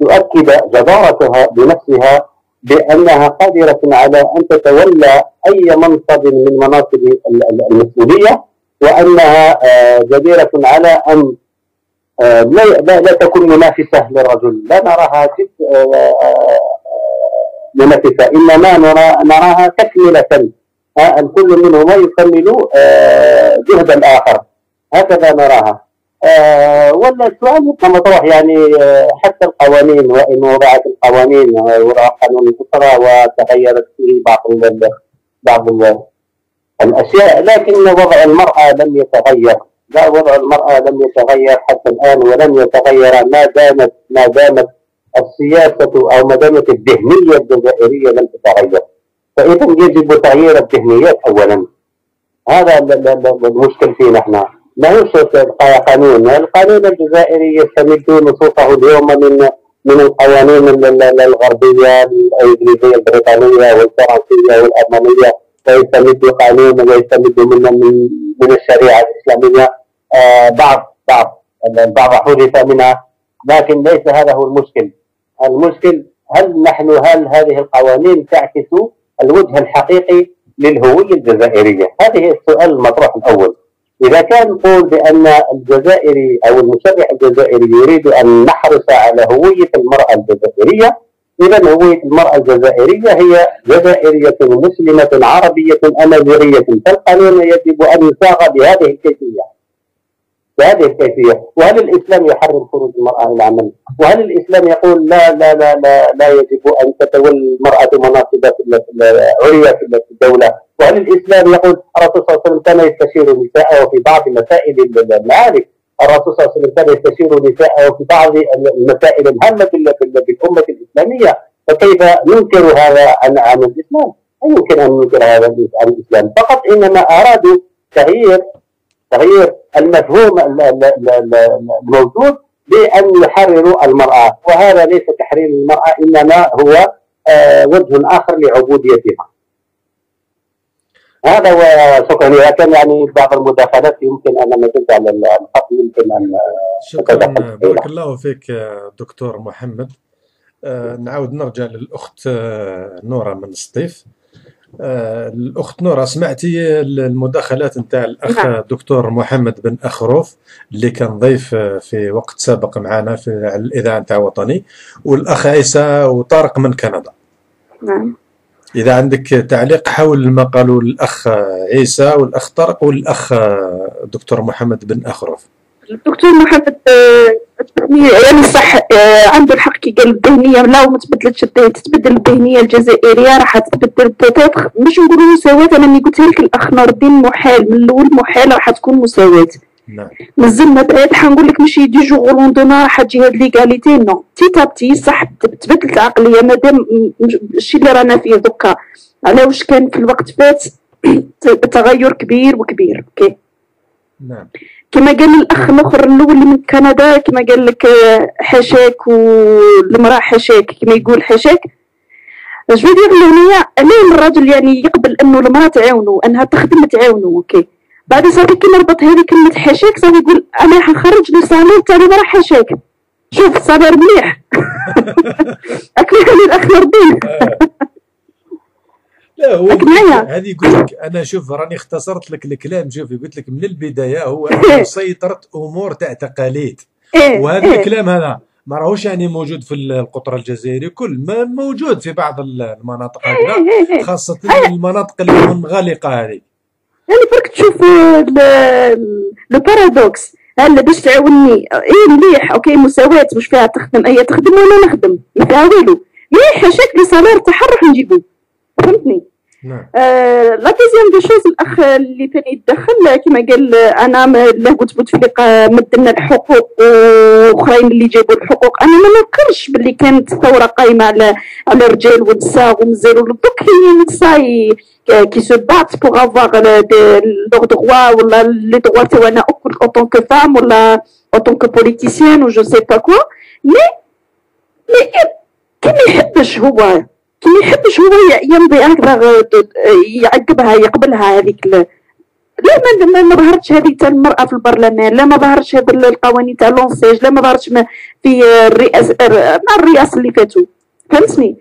S7: تؤكد جدارتها بنفسها بأنها قادرة على أن تتولى أي منصب من مناصب المسؤولية وأنها آه، جديرة على أن آه، لا, لا, تكون منافسة للرجل. لا نراها آه، منافسة. إنما نرى نراها تكملة. الكل منهما يكمل جهد الآخر. هكذا نراها. ولا السؤال يبقى مطروح يعني حتى القوانين وإن وضعت القوانين وضع قانون الأسرة وتغيرت فيه بعض بعض الأشياء لكن وضع المرأة لم يتغير. لا وضع المرأة لم يتغير حتى الآن ولن يتغير ما دامت ما دامت السياسة أو ما دامت الذهنية الجزائرية لم تتغير. فإذا يجب تغيير الذهنيات أولا. هذا المشكل فينا إحنا. ما هو قانون؟ القانون الجزائري يستمد نصوصه اليوم من من القوانين الغربية الإنجليزية البريطانية والفرنسية والألمانية. ويستمد قانون ويستمد من من الشريعة الإسلامية. آه، بعض بعض البعض حدث منها. لكن ليس هذا هو المشكل. المشكل هل نحن هل هذه القوانين تعكس الوجه الحقيقي للهوية الجزائرية؟ هذه السؤال المطروح الأول. إذا كان نقول بأن الجزائري أو المشرع الجزائري يريد أن نحرص على هوية المرأة الجزائرية إذا هوية المرأة الجزائرية هي جزائرية مسلمة عربية أمازيغية. فالقانون يجب أن يصاغ بهذه الكيفية. بهذه الكيفية. وهل الإسلام يحرم خروج المرأة إلى العمل؟ وهل الإسلام يقول لا لا لا لا, لا يجب أن تتولى المرأة مناصب عليا في الدولة؟ وهل الإسلام يقول الرسول صلى الله عليه وسلم كان يستشير نساءه في بعض مسائل المعارك الرسول صلى الله عليه وسلم كان يستشير نساءه في بعض المسائل الهامة بالأمة الإسلامية. فكيف ننكر هذا عن عن الإسلام؟ لا يمكن أن ننكر هذا عن الإسلام. فقط إنما أرادوا تغيير تغيير المفهوم الموجود بأن يحرروا المرأة. وهذا ليس تحرير المرأة إنما هو آه، وجه آخر لعبوديتها. هذا وشكرا لكن يعني بعض المداخلات يمكن أن نزلت على الخط يمكن أن
S2: شكرا. بارك الله فيك دكتور محمد. آه، نعاود نرجع للأخت آه، نوره من السطيف آه، الأخت نوره سمعتي المداخلات نتاع الأخ نعم. دكتور محمد بن أخروف اللي كان ضيف في وقت سابق معنا في الإذاعة نتاع وطني والأخ عيسى وطارق من كندا.
S4: نعم.
S2: إذا عندك تعليق حول ما قالوا الأخ عيسى والأخ طارق والأخ دكتور محمد بن أخرف
S4: الدكتور محمد آه، يعني صح آه، عنده الحق كي قال الذهنية لا ما تبدلتش تتبدل الذهنية الجزائرية راح تتبدل مش نقولوا مساواة أنا ملي قلت لك الأخ نور الدين محال من الأول محال راح تكون مساواة.
S2: نعم.
S4: مازلنا بعيد حنقول لك ماشي دي جو غولوندونا راح تجي هاد ليغاليتي نو تي تابتي صح تبدلت العقلية. مادام الشيء اللي رانا فيه دوكا. على واش كان في الوقت فات؟ <clears throat> تغير كبير وكبير. أوكي
S2: نعم.
S4: كما قال الأخ الأخر الأول من كندا كما قال لك حاشاك والمراه حاشاك كما يقول حاشاك جو دير الاغنيه علاه الراجل يعني يقبل أنه المرأة تعاونو أنها تخدم تعاونو أوكي بعد صافي كي نربط هذه كلمة حاشاك صافي يقول أنا حنخرج لي صالير تاع راه حاشاك شوف صابر مليح. أكلي خلي الأخ نردين
S2: لا هو؟ هذه قلت لك أنا شوف راني اختصرت لك الكلام شوفي قلت لك من البداية هو <laughs> أنه سيطرت أمور تاع تقاليد.
S4: إيه
S2: وهذا
S4: إيه.
S2: الكلام هذا ما راهوش يعني موجود في القطر الجزائري كل ما موجود في بعض المناطق هكذا خاصة المناطق اللي منغلقة هذه.
S4: يعني برك تشوف le paradoxe هلا باش تعاوني إيه مليح. أوكي مساواة مش فيها تخدم. هي تخدم وأنا نخدم؟ ما فيها والو. مليح. حاشاك لي salaire تاعها نروح نجيبو. فهمتني؟ la deuxième de chose الأخ اللي ثاني يتدخل كما قال آه، أنا له قلت بوتفليقه مدنا الحقوق وأخرين اللي جابوا الحقوق. أنا ما نذكرش باللي كانت ثوره قايمة على على الرجال والنساء ومزالوا دوك كاينين نساء qui se battent pour avoir leurs droits ولا les droits تاعنا en tant que femme ولا أو طون كو بوليتيسيان و جو سي با كوا مي مي كي ما يحبش هو. ما يحبش هو يمضي هكذا يعقبها يقبلها هذيك لا ما ما- ظهرتش هذيك تاع المرأة في البرلمان لا ما ظهرتش هذه القوانين تاع لونسيج لا ما ظهرتش في الرئاسة مع الرئاسة اللي فاتوا فهمتني؟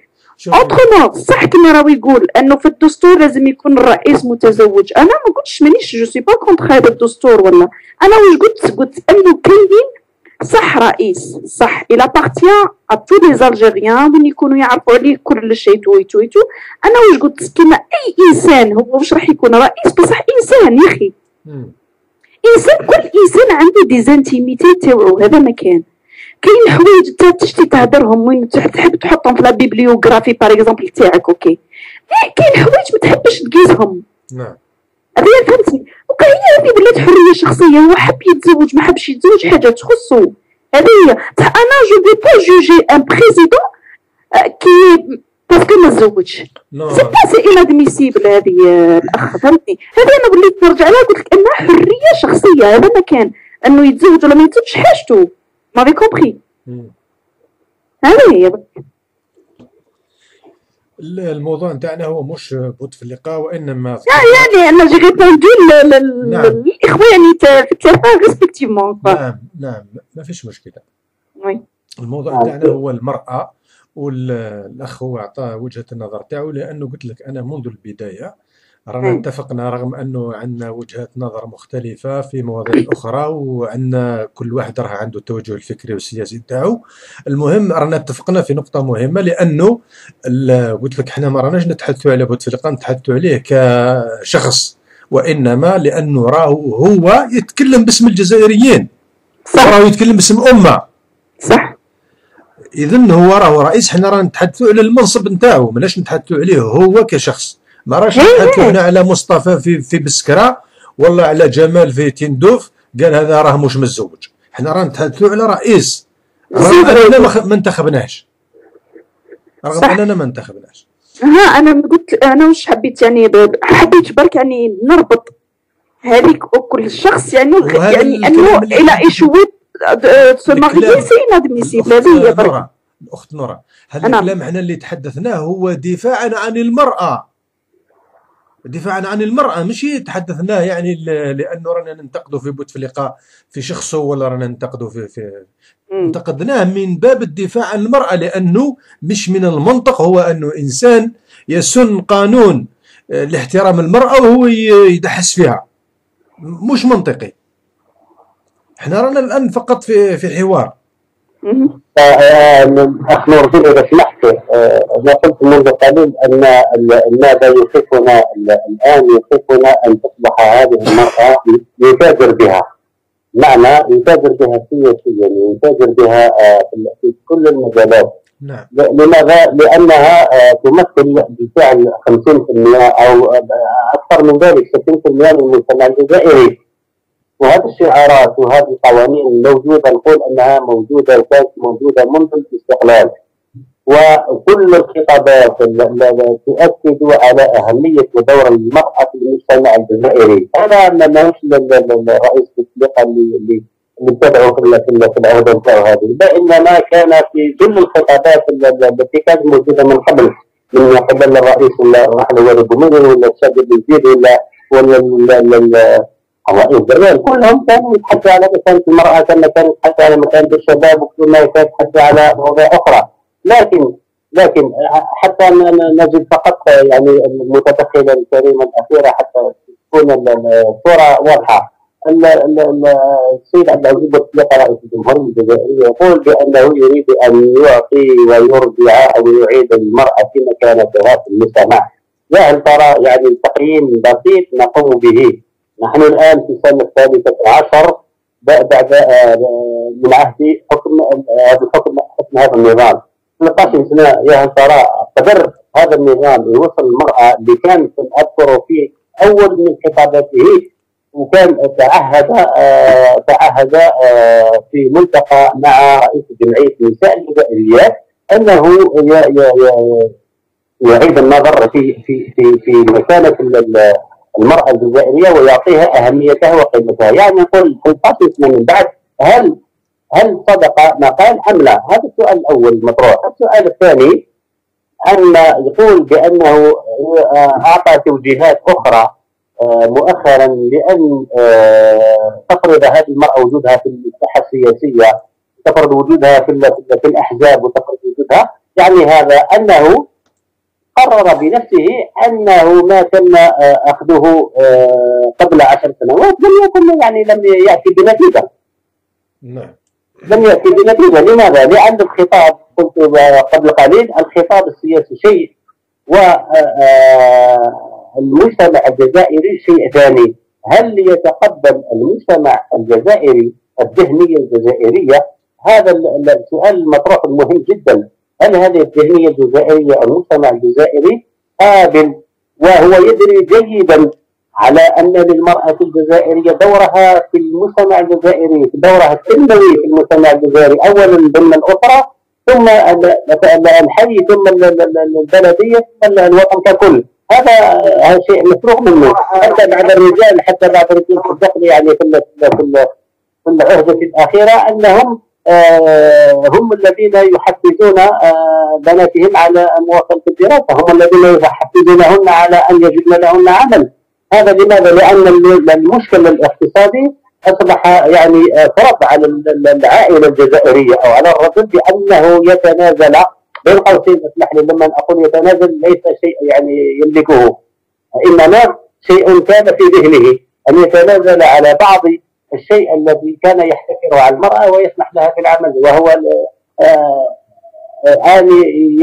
S4: اوترومون صح كما راهو يقول أنه في الدستور لازم يكون الرئيس متزوج. أنا ما قلتش مانيش جو سي با كونتر هذا الدستور ولا أنا واش قلت؟ قلت أنه كاين صح رئيس صح. Il appartient à tous les Algériens. وين يكونوا يعرفوا عليه كل شيء تو تو تو أنا واش قلت كما اي انسان هو واش راح يكون رئيس بصح انسان يا
S2: أخي.
S4: انسان كل انسان عنده des intimités تاوعو هذا ما كان كاين حوايج انت تشتي تهدرهم وين تح- تحب تحطهم في la bibliographie par exemple تاعك OK كاين حوايج ما تحبش تقيسهم
S2: نعم
S4: هذه فهمتني هذه ولات حرية شخصية هو حب يتزوج ما حبش يتزوج حاجة تخصو. هذه هي بصح أنا je dis pas juger un président كي parce que ما تزوجش. c'est pas c'est inadmissible هذه آه، الأخ فهمتني؟ هذه أنا وليت نرجع لها قلت لك أنها حرية شخصية هذا ما كان. أنه يتزوج ولا ما يتزوجش حاجته. m'avez
S2: compris.
S4: هذه هي.
S2: الموضوع نتاعنا هو مش بوتفليقة وإنما
S4: يعني أنا j'ai répondu
S2: نعم.
S4: تا- في الثلاثه respectivement
S2: نعم نعم. ما فيش مشكلة.
S4: oui
S2: الموضوع
S7: نعم.
S2: نتاعنا هو المرأة والأخ هو اعطى وجهة النظر تاعو لأنه قلت لك أنا منذ البداية رانا. اتفقنا رغم أنه عندنا وجهات نظر مختلفة في مواضيع أخرى وعندنا كل واحد راه عنده التوجه الفكري والسياسي تاعو المهم رانا اتفقنا في نقطة مهمة لأنه قلت لك إحنا ما راناش نتحدثوا على بوتفليقة نتحدثوا عليه كشخص وإنما لأنه راهو هو يتكلم باسم الجزائريين.
S4: صح.
S2: راهو يتكلم باسم أمة.
S4: صح.
S2: اذا هو راهو رئيس حنا راه نتحدثوا على المنصب نتاعو ماناش نتحدثوا عليه هو كشخص. ما راش
S4: إيه
S2: نتحدثوا
S4: إيه.
S2: هنا على مصطفى في في بسكرة ولا على جمال في تندوف قال هذا راه مش متزوج. حنا راه نتحدثوا على رئيس. رغم. اننا ما انتخبناش رغم. أننا ما انتخبناش
S4: ها أنا قلت أنا واش حبيت يعني حبيت برك يعني نربط هذيك وكل شخص يعني يعني
S2: أنه
S4: إلى
S2: احنا-
S4: il souhaite
S2: se
S4: marier c'est
S2: inadmissible
S4: هذه هي برك.
S2: الأخت نورا هذا
S4: نعم.
S2: الكلام إحنا اللي تحدثناه هو دفاعا عن المرأة. دفاعا عن المرأة مش تحدثناه يعني لأنه رانا ننتقده في بوتفليقة في شخصه ولا رانا ننتقده في, في. انتقدناه من باب الدفاع عن المرأة لأنه مش من المنطق هو أنه إنسان يسن قانون آه، لاحترام المرأة وهو يدحس فيها مش منطقي إحنا رانا الآن فقط في في حوار.
S7: اخ نور الدين إذا سمحت آه، ما قلت منذ قليل أن ماذا يوقفنا ال- الآن يوقفنا أن تصبح هذه المرأة يتاجر بها. معنى يتاجر بها سياسيا يتاجر بها آه، في- كل المجالات.
S2: نعم.
S7: لماذا؟ لأنها آه، تمثل بالفعل 50% أو أكثر من ذلك 60% من المجتمع الجزائري. وهذه الشعارات وهذه القوانين الموجوده نقول إنها موجودة وكانت موجودة منذ الاستقلال. وكل الخطابات ال- ال- تؤكد على أهمية ودور المرأة في المجتمع الجزائري. هذا ما ماهوش الرئيس بوتفليقه اللي اللي في ال- في ال- في العهده نتاعو هذه. لا إنما كان في كل الخطابات ال- ال- التي كانت موجودة من قبل من قبل الرئيس ولا الرحل والي بوميني ولا السيد الوزير ولا ولا الرئيس دربان كلهم كانوا يتحدثوا على مكانة المرأة كما كانوا يتحدثوا على مكانة الشباب وكما كانوا يتحدثوا على مواضيع أخرى. لكن لكن حتى نجد فقط يعني المتدخله الكريمه الاخيره حتى تكون ال- ال- الصورة واضحة. ال- ال- ال- السيد عبد العزيز بوتفليقه رئيس الجمهوريه الجزائريه يقول بأنه يريد أن يعطي ويرجع أو يعيد المرأة في مكانتها في المجتمع يا هل ترى يعني تقييم بسيط نقوم به. نحن الآن في السنة الثالثة عشر بعد آه، من عهد حكم آه، هذا الحكم حكم هذا النظام. 13 سنة يا ترى قدر هذا النظام يوصل المرأة اللي كان أذكر في أول من خطاباته وكان تعهد آه، تعهد آه، في ملتقى مع رئيس جمعية النساء الجزائريات أنه يعيد النظر في في في في مكانة ال- ال- المرأة الجزائرية ويعطيها أهميتها وقيمتها، يعني نقول الفصل من بعد هل هل صدق ما قال أم لا؟ هذا السؤال الأول المطروح، السؤال الثاني أن يقول بأنه آه، أعطى توجيهات أخرى آه، مؤخرا لأن آه، تفرض هذه المرأة وجودها في الساحه السياسية تفرض وجودها في ال- في ال- في الأحزاب وتفرض وجودها يعني هذا أنه قرر بنفسه أنه ما تم آه، أخذه آه، قبل عشر سنوات لم يكن يعني لم يأتي بنتيجة.
S2: نعم.
S7: لم يأتي بنتيجة. لماذا؟ لأن الخطاب قلت قبل قليل الخطاب السياسي شيء والمجتمع الجزائري شيء ثاني. هل يتقبل المجتمع الجزائري الذهنيه الجزائرية؟ هذا ال- ال- السؤال المطروح المهم جدا. هل هذه الذهنيه الجزائريه المجتمع الجزائري قابل وهو يدري جيدا على أن للمرأة الجزائرية دورها في المجتمع الجزائري دورها التنموي في المجتمع الجزائري اولا ضمن الاسره ثم ال- ال- الحي ثم ال- ال- ال- البلدية ثم الوطن ككل. هذا شيء مفروغ منه. حتى بعد الرجال حتى بعد الرجال في الدخل يعني في في ال- في العهده الأخيرة أنهم آه، هم الذين يحفزون آه، بناتهم على مواصله الدراسة. هم الذين يحفزونهن على أن يجدن لهن عمل. هذا لماذا؟ ال- المشكل الاقتصادي أصبح يعني آه، فرض على ال- ال- العائلة الجزائرية أو على الرجل بأنه يتنازل. بين قوسين اسمح لي لما أقول يتنازل ليس شيء يعني يملكه. إنما شيء كان في ذهنه. أن يتنازل على بعض الشيء الذي كان يحتكره على المرأة ويسمح لها في العمل وهو ال- آه، آه،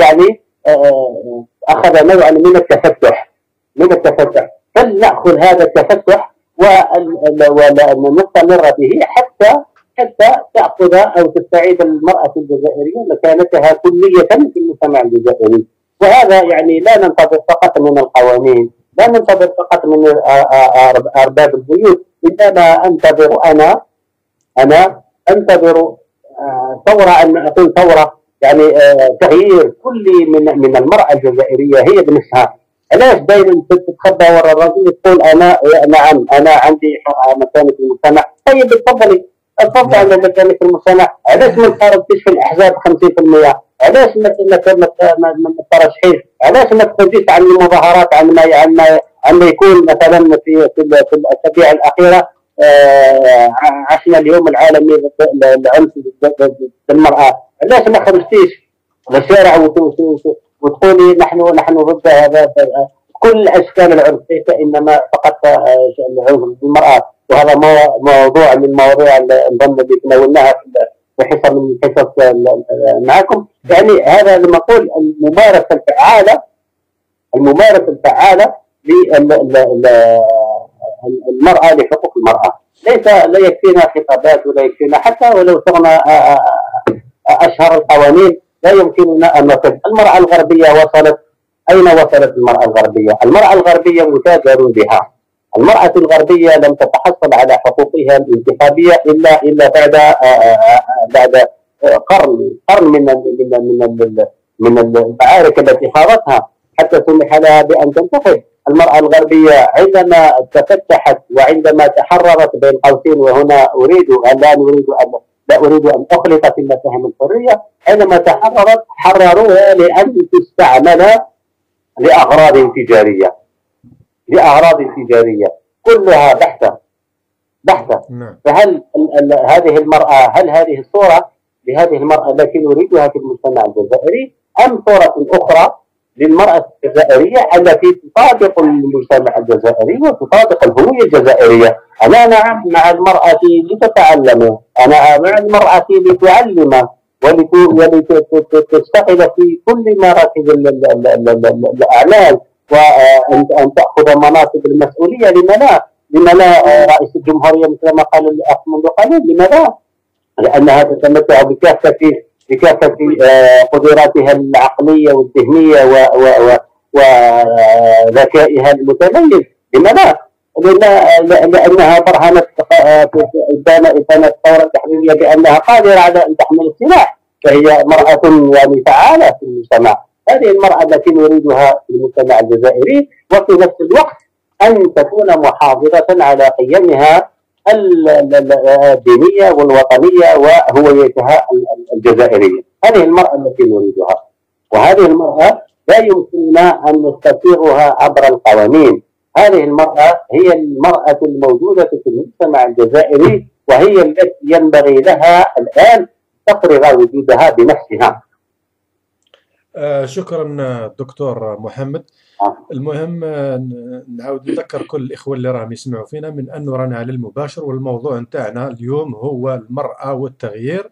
S7: يعني آه، أخذ نوعا من التفتح من التفتح. فلنأخذ هذا التفتح ونستمر به حتى حتى تأخذ أو تستعيد المرأة الجزائرية مكانتها كلية في المجتمع الجزائري. وهذا يعني لا ننتظر فقط من القوانين لا ننتظر فقط من أرباب البيوت إنما أنتظر أنا أنا أنتظر آه، ثورة أن أقول ثورة يعني آه، تغيير كلي من من المرأة الجزائرية هي بنفسها. علاش دائما تتخبى وراء الرجل تقول أنا نعم أنا عندي مكانة في المجتمع. طيب تفضلي تفضل على مكانك في المجتمع. علاش ما تخرجتيش في الأحزاب 50% علاش ما ما ترشحيش علاش ما تخرجيش عن المظاهرات عن ما عن ما عن ما يكون مثلا في في ال- في الاسابيع الأخيرة؟ عشنا اليوم العالمي ضد العنف ضد- المراه علاش ما خرجتيش للشارع وت- وت- وتقولي نحن نحن ضد هذا. كل أشكال العنف ليس إنما فقط آه، العنف ضد المراه وهذا مو- موضوع من مواضيع الضمن اللي تناولناها في حصة من حصص معكم. يعني هذا لما أقول الممارسة الفعالة الممارسة الفعالة للمراه لحقوق المرأة. ليس لا يكفينا خطابات ولا يكفينا حتى ولو صرنا آه، آه، أشهر القوانين لا يمكننا أن نصل. المرأة الغربية وصلت. أين وصلت المرأة الغربية؟ المرأة الغربية متاجر بها. المرأة الغربية لم تتحصل على حقوقها الانتخابية إلا إلا بعد آه، آه، آه، بعد آه، قرن قرن من من من من المعارك التي خاضتها حتى سمح لها بأن تنتخب المرأة الغربية عندما تفتحت وعندما تحررت بين قوسين وهنا أريد أن لا أريد أن لا أريد أن أخلط في مفاهيم الحرية عندما تحررت حرروها لأن تستعمل لأغراض تجارية. لأغراض تجارية. كلها بحثة. بحثة.
S2: نعم.
S7: فهل ال- ال- هذه المرأة هل هذه الصورة لهذه المرأة التي نريدها في المجتمع الجزائري أم صورة أخرى؟ للمرأة الجزائرية التي تطابق المجتمع الجزائري وتطابق الهوية الجزائرية. أنا نعم مع المرأة لتتعلم. أنا مع المرأة لتعلم ولتشتغل في كل مراتب الأعمال وان تأخذ مناصب المسؤولية. لما لا؟ لما لا رئيس الجمهورية مثل ما قال الأخ منذ قليل؟ لما لا؟ لانها تتمتع بكافة بكافة آه، قدراتها العقلية والذهنية وذكائها المتميز لما لا؟ لأنها برهنت انسان الثوره التحريريه بأنها قادرة على أن تحمل السلاح فهي مراه يعني فعاله في المجتمع هذه المرأة التي نريدها في المجتمع الجزائري وفي نفس الوقت أن تكون محافظة على قيمها الدينية والوطنية وهويتها الجزائرية. هذه المرأة التي نريدها. وهذه المرأة لا يمكننا أن نستطيعها عبر القوانين. هذه المرأة هي المرأة الموجودة في المجتمع الجزائري وهي التي ينبغي لها الآن تفرغ وجودها بنفسها.
S2: آه شكرا دكتور محمد. المهم آه، نعاود نذكر كل الإخوة اللي راهم يسمعوا فينا من انه رانا على المباشر والموضوع نتاعنا اليوم هو المرأة والتغيير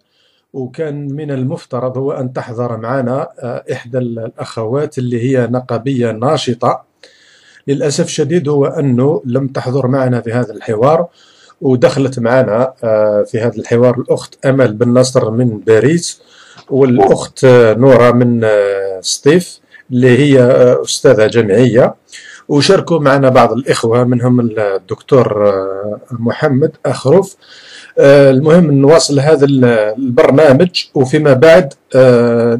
S2: وكان من المفترض هو أن تحضر معنا آه، إحدى الأخوات اللي هي نقابية ناشطة. للأسف الشديد هو أنه لم تحضر معنا في هذا الحوار ودخلت معنا آه، في هذا الحوار الأخت أمل بن نصر من باريس والأخت نورة من سطيف. اللي هي آه، أستاذة جامعية. وشاركوا معنا بعض الإخوة منهم الدكتور محمد أخرف المهم نواصل هذا البرنامج. وفيما بعد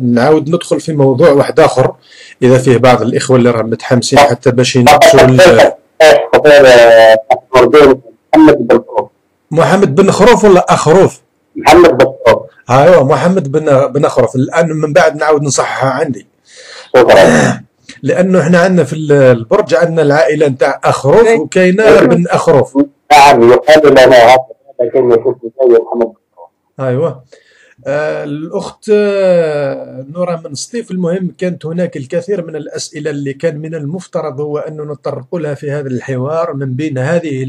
S2: نعاود ندخل في موضوع واحد آخر إذا فيه بعض الإخوة اللي راهم متحمسين حتى باش يناقشوا محمد بن خروف محمد بن خروف ولا أخروف؟
S7: محمد بن خروف.
S2: أيوه محمد بن بن خروف. الآن من بعد نعاود نصححها عندي. لأنه إحنا عندنا في البرج عندنا العائلة نتاع أخروف إيه. وكاينه بن أخروف.
S7: نعم يقال لنا هذا كلمه محمد
S2: أيوه. آه، الأخت آه، نورا من سطيف. المهم كانت هناك الكثير من الأسئلة اللي كان من المفترض هو أن نطرق لها في هذا الحوار من بين هذه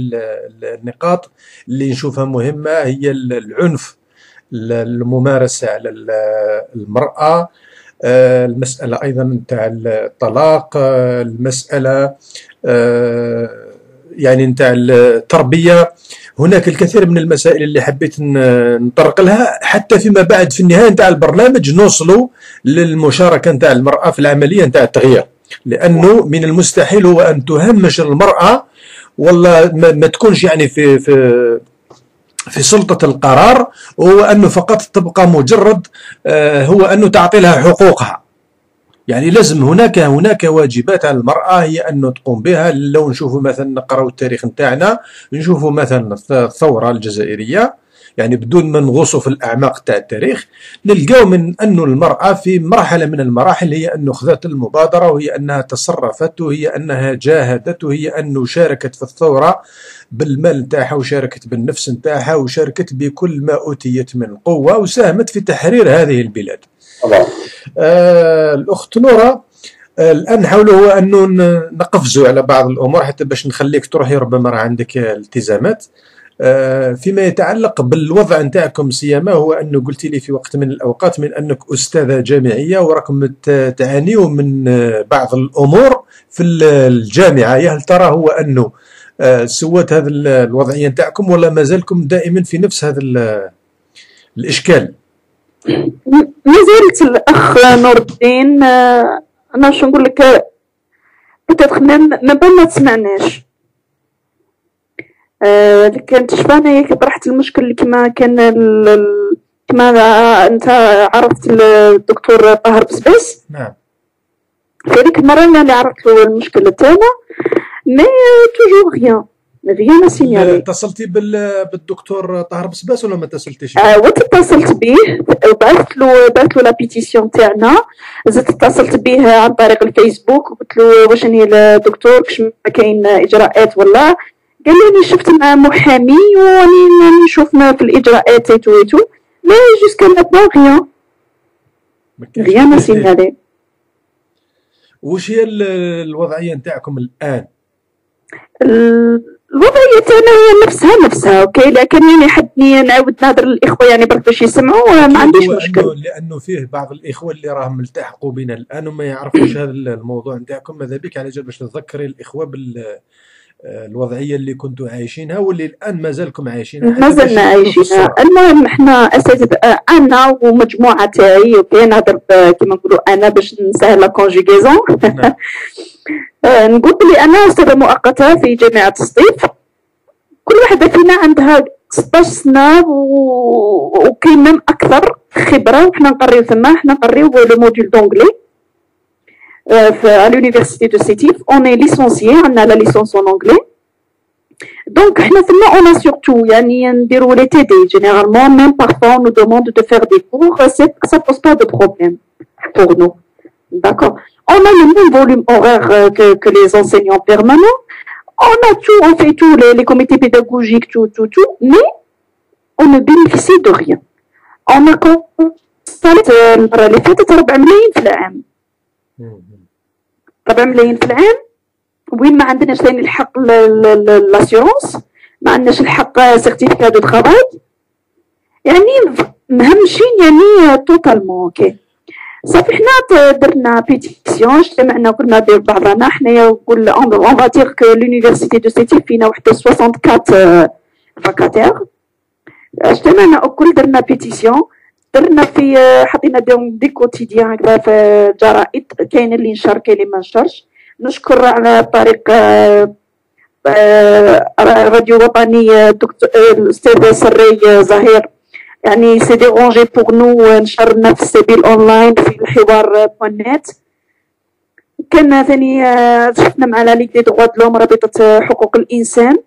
S2: النقاط اللي نشوفها مهمة هي العنف الممارسة على المرأة. آه، المسألة أيضا نتاع الطلاق المسألة يعني نتاع التربية. هناك الكثير من المسائل اللي حبيت نطرق لها حتى فيما بعد في النهاية نتاع البرنامج نوصلوا للمشاركة نتاع المرأة في العملية نتاع التغيير. لأنه من المستحيل هو أن تهمش المرأة والله ما تكونش يعني في في في سلطة القرار هو أنه فقط تبقى مجرد آه، هو أنه تعطي لها حقوقها. يعني لازم هناك هناك واجبات على المرأة هي أن تقوم بها. لو نشوفوا مثلا نقراو التاريخ نتاعنا نشوفوا مثلا الثورة الجزائرية يعني بدون ما نغوصوا في الأعماق تاع التاريخ نلقاو من أن المرأة في مرحلة من المراحل هي أنه أخذت المبادرة وهي أنها تصرفت وهي أنها جاهدت وهي أنه شاركت في الثورة بالمال نتاعها وشاركت بالنفس نتاعها وشاركت بكل ما أوتيت من قوة وساهمت في تحرير هذه البلاد. آه الأخت نوره آه الآن نحاولوا هو أنه نقفزوا على بعض الأمور حتى باش نخليك تروحي ربما راه عندك التزامات. فيما يتعلق بالوضع نتاعكم سيما هو أنه قلت لي في وقت من الأوقات من أنك أستاذة جامعية وراكم تعانيوا من بعض الأمور في الجامعة هل ترى هو أنه آه، سوت هذه الوضعية نتاعكم ولا ما زالكم دائما في نفس هذا الإشكال؟
S4: ما زالت الأخ نور الدين آه، أنا شو نقول لك بتاتخ ما ما تسمعناش آه كانت شفانا ياك طرحت المشكل اللي كما كان كما انت عرفت الدكتور طاهر بسباس
S2: نعم.
S4: في هذيك المرة اللي عرفت له المشكل تاعنا mais toujours rien rien à signaler
S2: اتصلتي بالدكتور طاهر بسباس ولا ما اتصلتيش؟
S4: آه اتصلت به وبعثت له بعثت له la pétition تاعنا. زدت اتصلت به عن طريق الفيسبوك وقلت له واش راني الدكتور كش كاين إجراءات ولا. قال لي راني شفت مع محامي وراني نشوف في الإجراءات et tout mais
S2: jusqu'à maintenant
S4: rien à. signaler.
S2: وش هي ال- الوضعية نتاعكم الآن؟
S4: ال- الوضعية تاعنا هي نفسها نفسها OK؟ لكن يعني حدني نعاود نهضر للإخوة يعني برك باش يسمعوا ما عنديش مشكل.
S2: أنه لأنه فيه بعض الإخوة اللي راهم التحقوا بنا الآن وما يعرفوش هذا الموضوع نتاعكم. ماذا بك؟ على جال باش تذكري الإخوة بال الوضعية اللي كنتوا عايشينها واللي الآن ما زالكم عايشينها حتى
S4: ما
S2: باش
S4: زلنا
S2: نكونوا في
S4: عايشين
S2: الصورة.
S4: المهم إحنا أساتذة أنا ومجموعة تاعي OK؟ نهضر كيما نقولوا أنا باش نسهل la conjugaison
S2: نعم. <laughs>
S4: آه، نقول بلي أنا أستاذة مؤقتة في جامعة سطيف. كل واحدة فينا عندها 16 سنه و... وكاين أكثر خبرة وحنا نقريو ثما حنا نقريو لو موديول دونجلي Euh, euh, à l'université de Sétif. On est licencié, on a la licence en anglais. Donc, on a surtout, il y a des les TD. Généralement, même parfois, on nous demande de faire des cours. Ça ne pose pas de problème pour nous. D'accord. On a le même volume horaire euh, que, les enseignants permanents. On a tout, on fait tout, les, comités pédagogiques, tout, tout, tout. Mais on ne bénéficie de rien. On a les ربع ملايين في العام. وين ما عندناش ثاني الحق l'assurance ما عندناش الحق certificat de travail يعني مهمشين يعني totalement OK صافي حنا درنا pétition اجتمعنا قلنا بين بعضنا حنايا نقول on va dire que l'université de Sétif فينا واحد 64 vacataires euh, اجتمعنا الكل درنا pétition درنا في حطينا des, des quotidiens هكذا في جرائد كاين اللي نشر كاين اللي ما نشرش نشكر على طريق آه، آه، راديو وطني آه، آه، الأستاذ سري آه، زهير. يعني s'est dérangé pour nous نشرنا في السبيل أونلاين في الحوار نت كان ثاني آه، شفنا مع لا دي دغوا دلوم رابطة آه، حقوق الإنسان.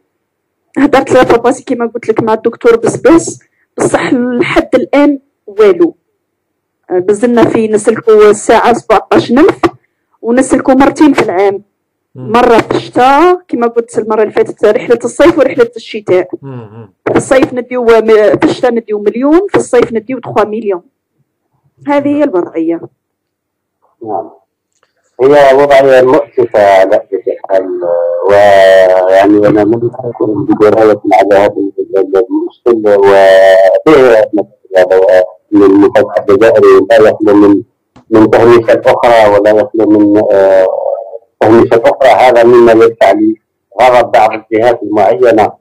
S4: هدرت لا فاباسي كيما قلت لك مع الدكتور بسبس بصح لحد الآن والو. آه، بزلنا في نسلكو الساعة 17000 ونسلكو مرتين في العام.
S2: مم.
S4: مرة في الشتاء كما قلت المرة اللي فاتت رحلة الصيف ورحلة الشتاء.
S2: مم.
S4: في الصيف نديو في الشتاء نديو مليون في الصيف نديو 3 مليون. هذه هي الوضعية.
S7: نعم. هي وضعية مؤسفة على كل حال ويعني أنا من أكون بدراية على هذا المشكل وفيه مثلا من المتابعة الجزائري لا يخلو من من تهميشات أخرى ولا يخلو من آه، تهميشات أخرى. هذا مما يدفع لغضب بعض الجهات المعينة.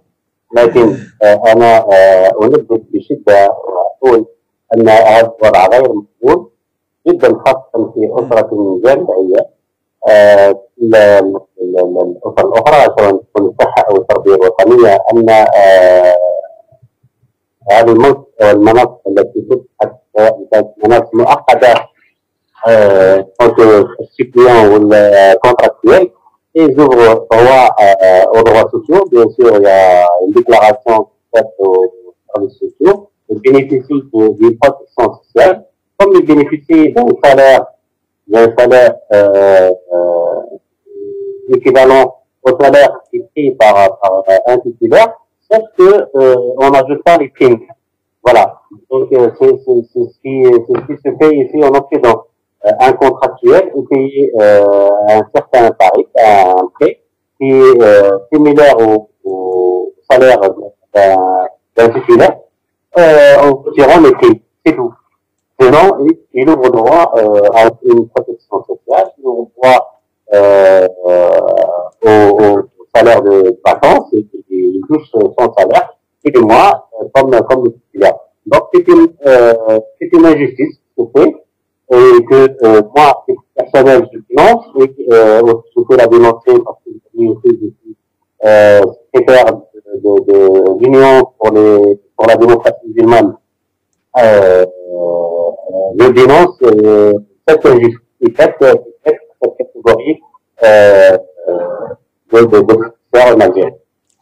S7: لكن آه، أنا آه، أندد بشدة وأقول أن هذا الوضع غير مقبول. جدا خاصة في أسرة جامعية آه، ال- ال- ال- الأسر الأخرى سواء تكون الصحة أو التربية الوطنية أن آه، هذه المنصب أو المناصب التي تبحث سواء كانت مناصب مؤقتة euh, en tant que suppléant ou le contractuel. Et ils ouvrent droit euh, aux droits sociaux. Bien sûr, il y a une déclaration faite aux services sociaux. Ils bénéficient de- d'une protection sociale. Comme ils bénéficient d'un salaire, d'un salaire euh, euh, équivalent au salaire qui est pris par, par un titulaire, sauf que euh, on n'ajoute pas les primes. Voilà. Donc, euh, c'est ce qui se fait ici en Occident. Euh, un contractuel est payé un certain tarif, un prêt, qui est similaire au, au salaire d'un titulaire, en retirant les primes. C'est tout. Sinon, il, ouvre droit à une protection sociale, il ouvre droit euh, au salaire de vacances, et, et il touche son salaire tous les mois euh, comme, comme le titulaire. Donc c'est une, euh, c'est une injustice que fait et que euh, moi, personnel, je finance et euh, je peux la dénoncer parce que je suis euh, secrétaire de, de, de l'Union pour, pour la démocratie musulmane. Euh, euh, je dénonce euh, cette injustice, cette, cette, cette catégorie euh, euh, Algérie.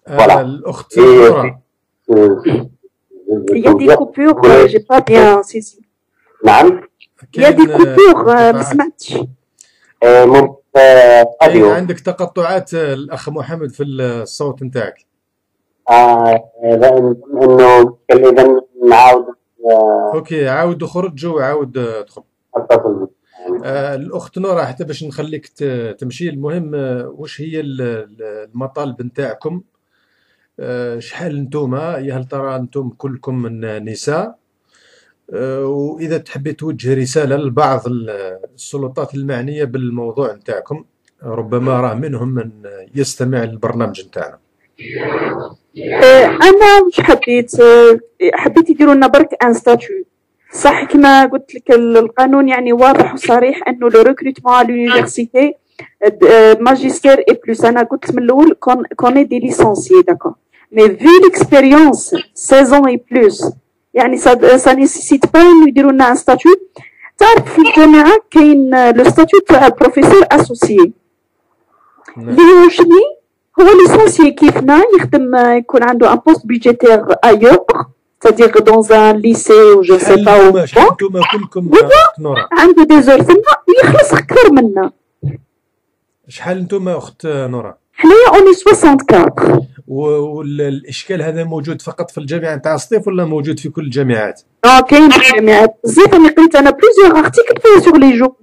S2: آه،
S7: Voilà.
S2: الأخت
S7: Et
S4: Il y a des coupures j'ai pas bien saisi.
S7: نعم.
S4: Il y a des
S2: كاين، آه،
S4: coupures euh, ما
S2: انقطاعات.
S4: سمعتش.
S7: آه، ممكن آه، راديو
S2: عندك تقطعات آه، الأخ محمد في الصوت نتاعك؟
S7: آه، إنه إذا نعاود آه،
S2: أوكي عاود خرج وعاود آه، دخل
S7: أتصل بك.
S2: آه، الأخت نورا حتى باش نخليك تمشي المهم آه، واش هي ال- ال- المطالب نتاعكم؟ آه، شحال نتوما؟ يا هل ترى أنتم كلكم من نساء؟ وإذا تحبي توجه رسالة لبعض ال- السلطات المعنية بالموضوع نتاعكم ربما راه منهم من يستمع للبرنامج نتاعنا.
S4: أنا مش حبيت حبيت يديروا لنا برك un statut صح كما قلت لك ال- القانون يعني واضح وصريح أنه le recrutement à l'université ماجستير et plus أنا قلت من الأول qu'on qu'on est des licenciés d'accord mais vu l'expérience 16 et plus يعني ça ça nécessite pas انه يديروا لنا un statut تعرف في الجامعة كاين le statut تاع professeur associé اللي هو شني هو licencié كيفنا يخدم يكون عنده un poste budgétaire ailleurs c'est-à-dire dans un lycée ou je ne sais pas où
S2: نتوما كلكم
S4: عنده des heures ثما ويخلص أكثر منا.
S2: شحال نتوما أخت نورا؟
S4: حنايا أوني 64
S2: والاشكال هذا موجود فقط في الجامعة نتاع سطيف ولا موجود في كل الجامعات؟
S4: آه كاين في الجامعات. بزاف راني قريت أنا plusieurs articles فيها sur les je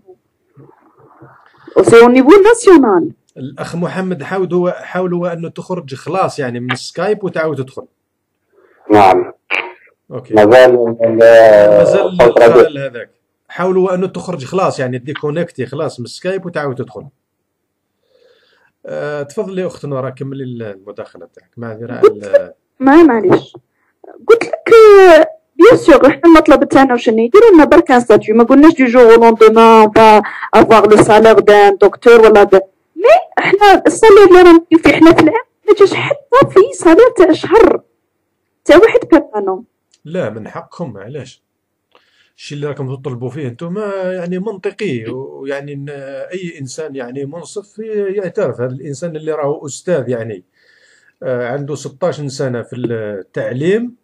S4: sais au niveau national
S2: الأخ محمد حاول هو حاول هو انه تخرج خلاص يعني من سكايب وتعاود تدخل.
S7: نعم.
S2: OK.
S7: مازال ال-
S2: مازال هذاك. حاول هو انه تخرج خلاص يعني déconnecter خلاص من سكايب وتعاود تدخل. أه تفضلي أخت نورا كملي المداخلة تاعك معذره على
S4: ما معليش. قلت لك bien sûr إحنا المطلب تاعنا وشنو يديروا لنا برك un statut ما قلناش du jour au lendemain va avoir le salaire d'un docteur ولا دا مي إحنا ال salaire اللي رانا فيه إحنا في العام ما جاش حتى في salaire تاع شهر تاع واحد permanent
S2: لا من حقكم علاش؟ الشيء اللي راكم تطلبوا فيه أنتم يعني منطقي ويعني أي إنسان يعني منصف يعترف. هذا الإنسان اللي راهو أستاذ يعني آه، عنده 16 سنة في التعليم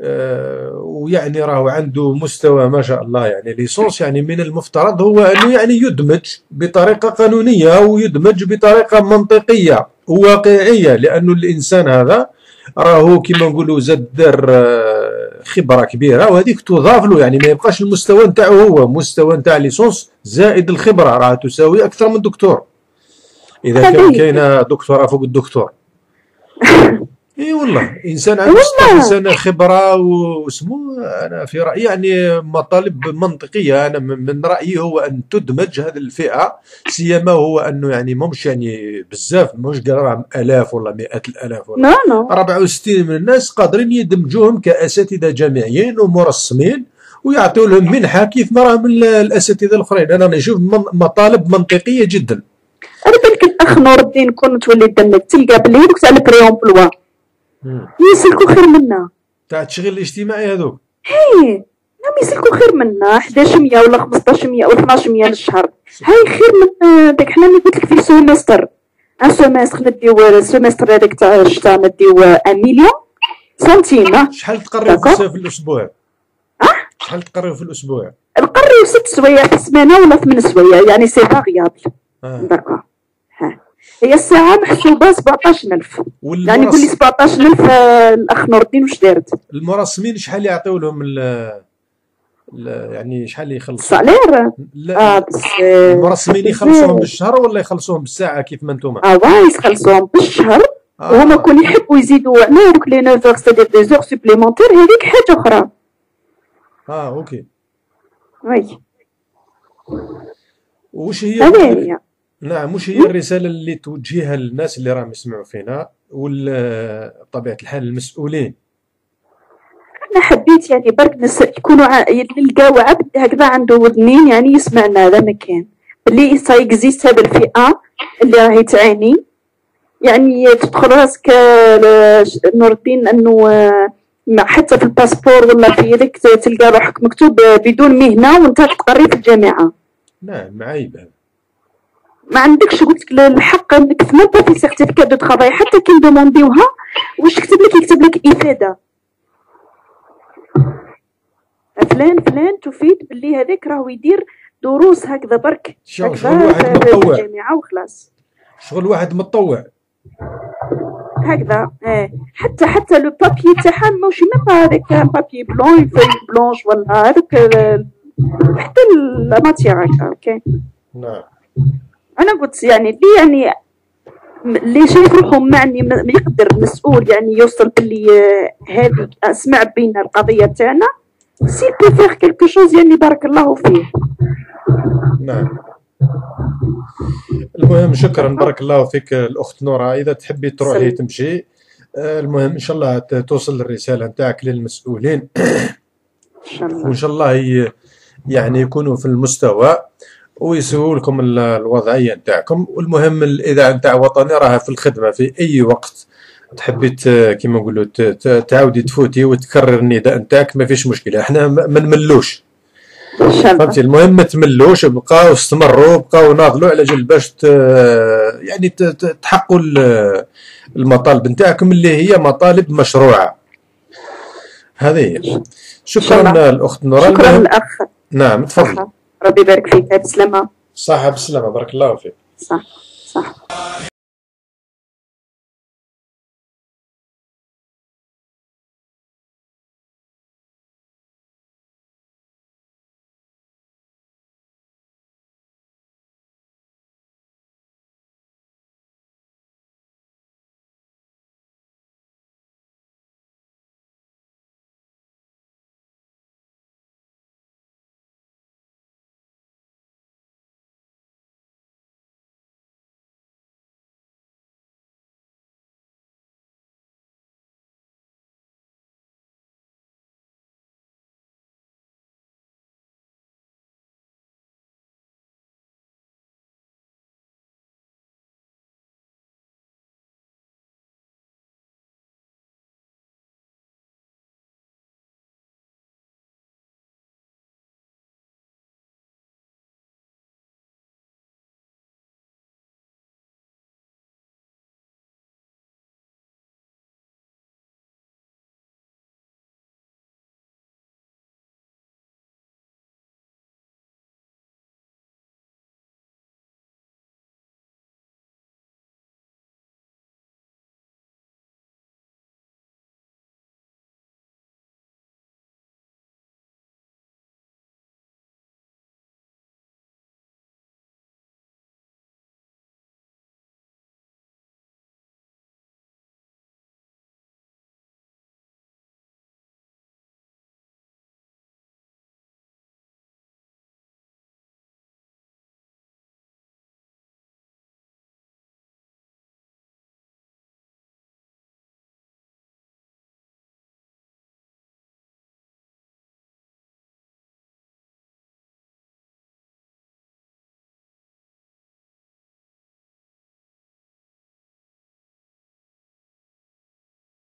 S2: آه، ويعني راهو عنده مستوى ما شاء الله يعني. licence يعني من المفترض هو أنه يعني يدمج بطريقة قانونية ويدمج بطريقة منطقية وواقعية لأنه الإنسان هذا راهو كيما نقولوا زاد دار آه، خبرة كبيرة وهذيك تضاف له يعني ما يبقاش المستوى نتاعو هو مستوى نتاع licence زائد الخبرة راه تساوي أكثر من دكتور. إذا كان كاينة دكتورة فوق الدكتور. <laughs> إي والله <laughs> إنسان عنده
S4: والله.
S2: 16 سنه خبرة واسمه أنا في رأيي يعني مطالب منطقية. أنا من رأيي هو أن تدمج هذه الفئة سيما هو أنه يعني مش يعني بزاف مش قال راهم ألاف ولا مئات الألاف ولا
S4: non
S2: 64 من الناس قادرين يدمجوهم كأساتذة جامعيين ومرسمين ويعطيو لهم منحة كيف ما راهم ال- الأساتذة الأخرين. أنا نشوف من- مطالب منطقية جدا.
S4: أنا بالك الاخ نور الدين كون تولي donc تلقى بلي هذوك تاع ال pré-emploi. يسلكوا خير منا.
S2: تاع التشغيل الاجتماعي هذوك.
S4: إيه نعم يسلكوا خير منا. 1100 ولا 1500 ولا 1200 للشهر. هاي خير من داك حنا اللي قلت لك في ال semestre un semestre نديو ال semestre هذاك تاع الشتا نديو 1 مليون سنتيم. آه
S2: شحال تقريو في, الأسبوع؟ شحال تقريو في الأسبوع؟
S4: نقريو ست سوايع في السمانة ولا ثمان سوايع يعني c'est variable
S2: آه.
S4: d'accord. هي الساعة محسوبه 17000 يعني قول لي
S2: والمرس...
S4: 17000 آه، الاخ نور الدين واش دارت؟
S2: المرسمين شحال يعطيو لهم. يعني شحال يخلصوا؟
S4: ال
S2: salaire
S4: لا. بس آه،
S2: المرسمين يخلصوهم بالشهر ولا يخلصوهم بالساعة كيف ما أنتم
S4: آه واي يخلصوهم بالشهر. وهما
S2: آه.
S4: كون يحبوا يزيدوا على هذوك les 9 heures c'est-à-dire des heures supplémentaires هذيك حاجة أخرى.
S2: آه OK.
S4: oui.
S2: وش هي
S4: هذه هي.
S2: نعم وش هي الرسالة اللي توجهها للناس اللي راهم يسمعوا فينا وطبيعه الحال المسؤولين؟
S4: أنا حبيت يعني برك ناس يكونوا ع... نلقاو عبد هكذا عنده ودنين يعني يسمعنا هذا مكان اللي ça existe هذه الفئة اللي راهي تعاني يعني تدخل راسك نور الدين أنه آه، حتى في ال passeport ولا في هذيك تلقى روحك مكتوب بدون مهنة وأنت تقري في الجامعة.
S2: نعم عيب هذا
S4: ما عندكش قلت لك الحق انك تمد في certificat de travail حتى كي ندومونديوها واش يكتب لك؟ يكتب لك إفادة. فلان فلان تفيد باللي هذاك راهو يدير دروس هكذا برك.
S2: شغل-
S4: هكذا في- في
S2: متطوع.
S4: الجامعة وخلاص.
S2: شغل واحد متطوع.
S4: هكذا آه حتى حتى لو بابي تاعها ماشي ميم هذاك بابي بلون فوي بلونش ولا هذاك حتى لا ماتيغ هكا أوكي
S2: نعم.
S4: أنا قلت يعني اللي يعني اللي شايف روحه معني ما يقدر مسؤول يعني يوصل باللي آه، هذه أسمع بينا القضية تاعنا. s'il peut faire quelque chose يعني بارك الله فيه.
S2: نعم. المهم شكرا بارك الله فيك الأخت نورا إذا تحبي تروحي. تمشي آه، المهم إن شاء الله توصل الرسالة نتاعك للمسؤولين.
S4: إن شاء الله.
S2: وإن شاء الله يعني يكونوا في المستوى. ويسووا لكم ال- الوضعيه نتاعكم والمهم الاذاعه نتاع وطني راها في الخدمة في أي وقت تحبي كيما نقولوا تعاودي تفوتي وتكرر النداء نتاعك ما فيش مشكلة. إحنا ما نملوش. فهمتي؟ المهم ما تملوش بقاو استمروا بقاو ناضلوا على جال باش. يعني ت... ت- تحققوا ال- المطالب نتاعكم اللي هي مطالب مشروعة. هذه هي. شكرا. الأخت نورا.
S4: شكرا الاخ
S2: نعم تفضل.
S4: ربي يبارك فيك بسلامه
S2: صحة بسلامة بارك الله فيك.
S4: صح صح.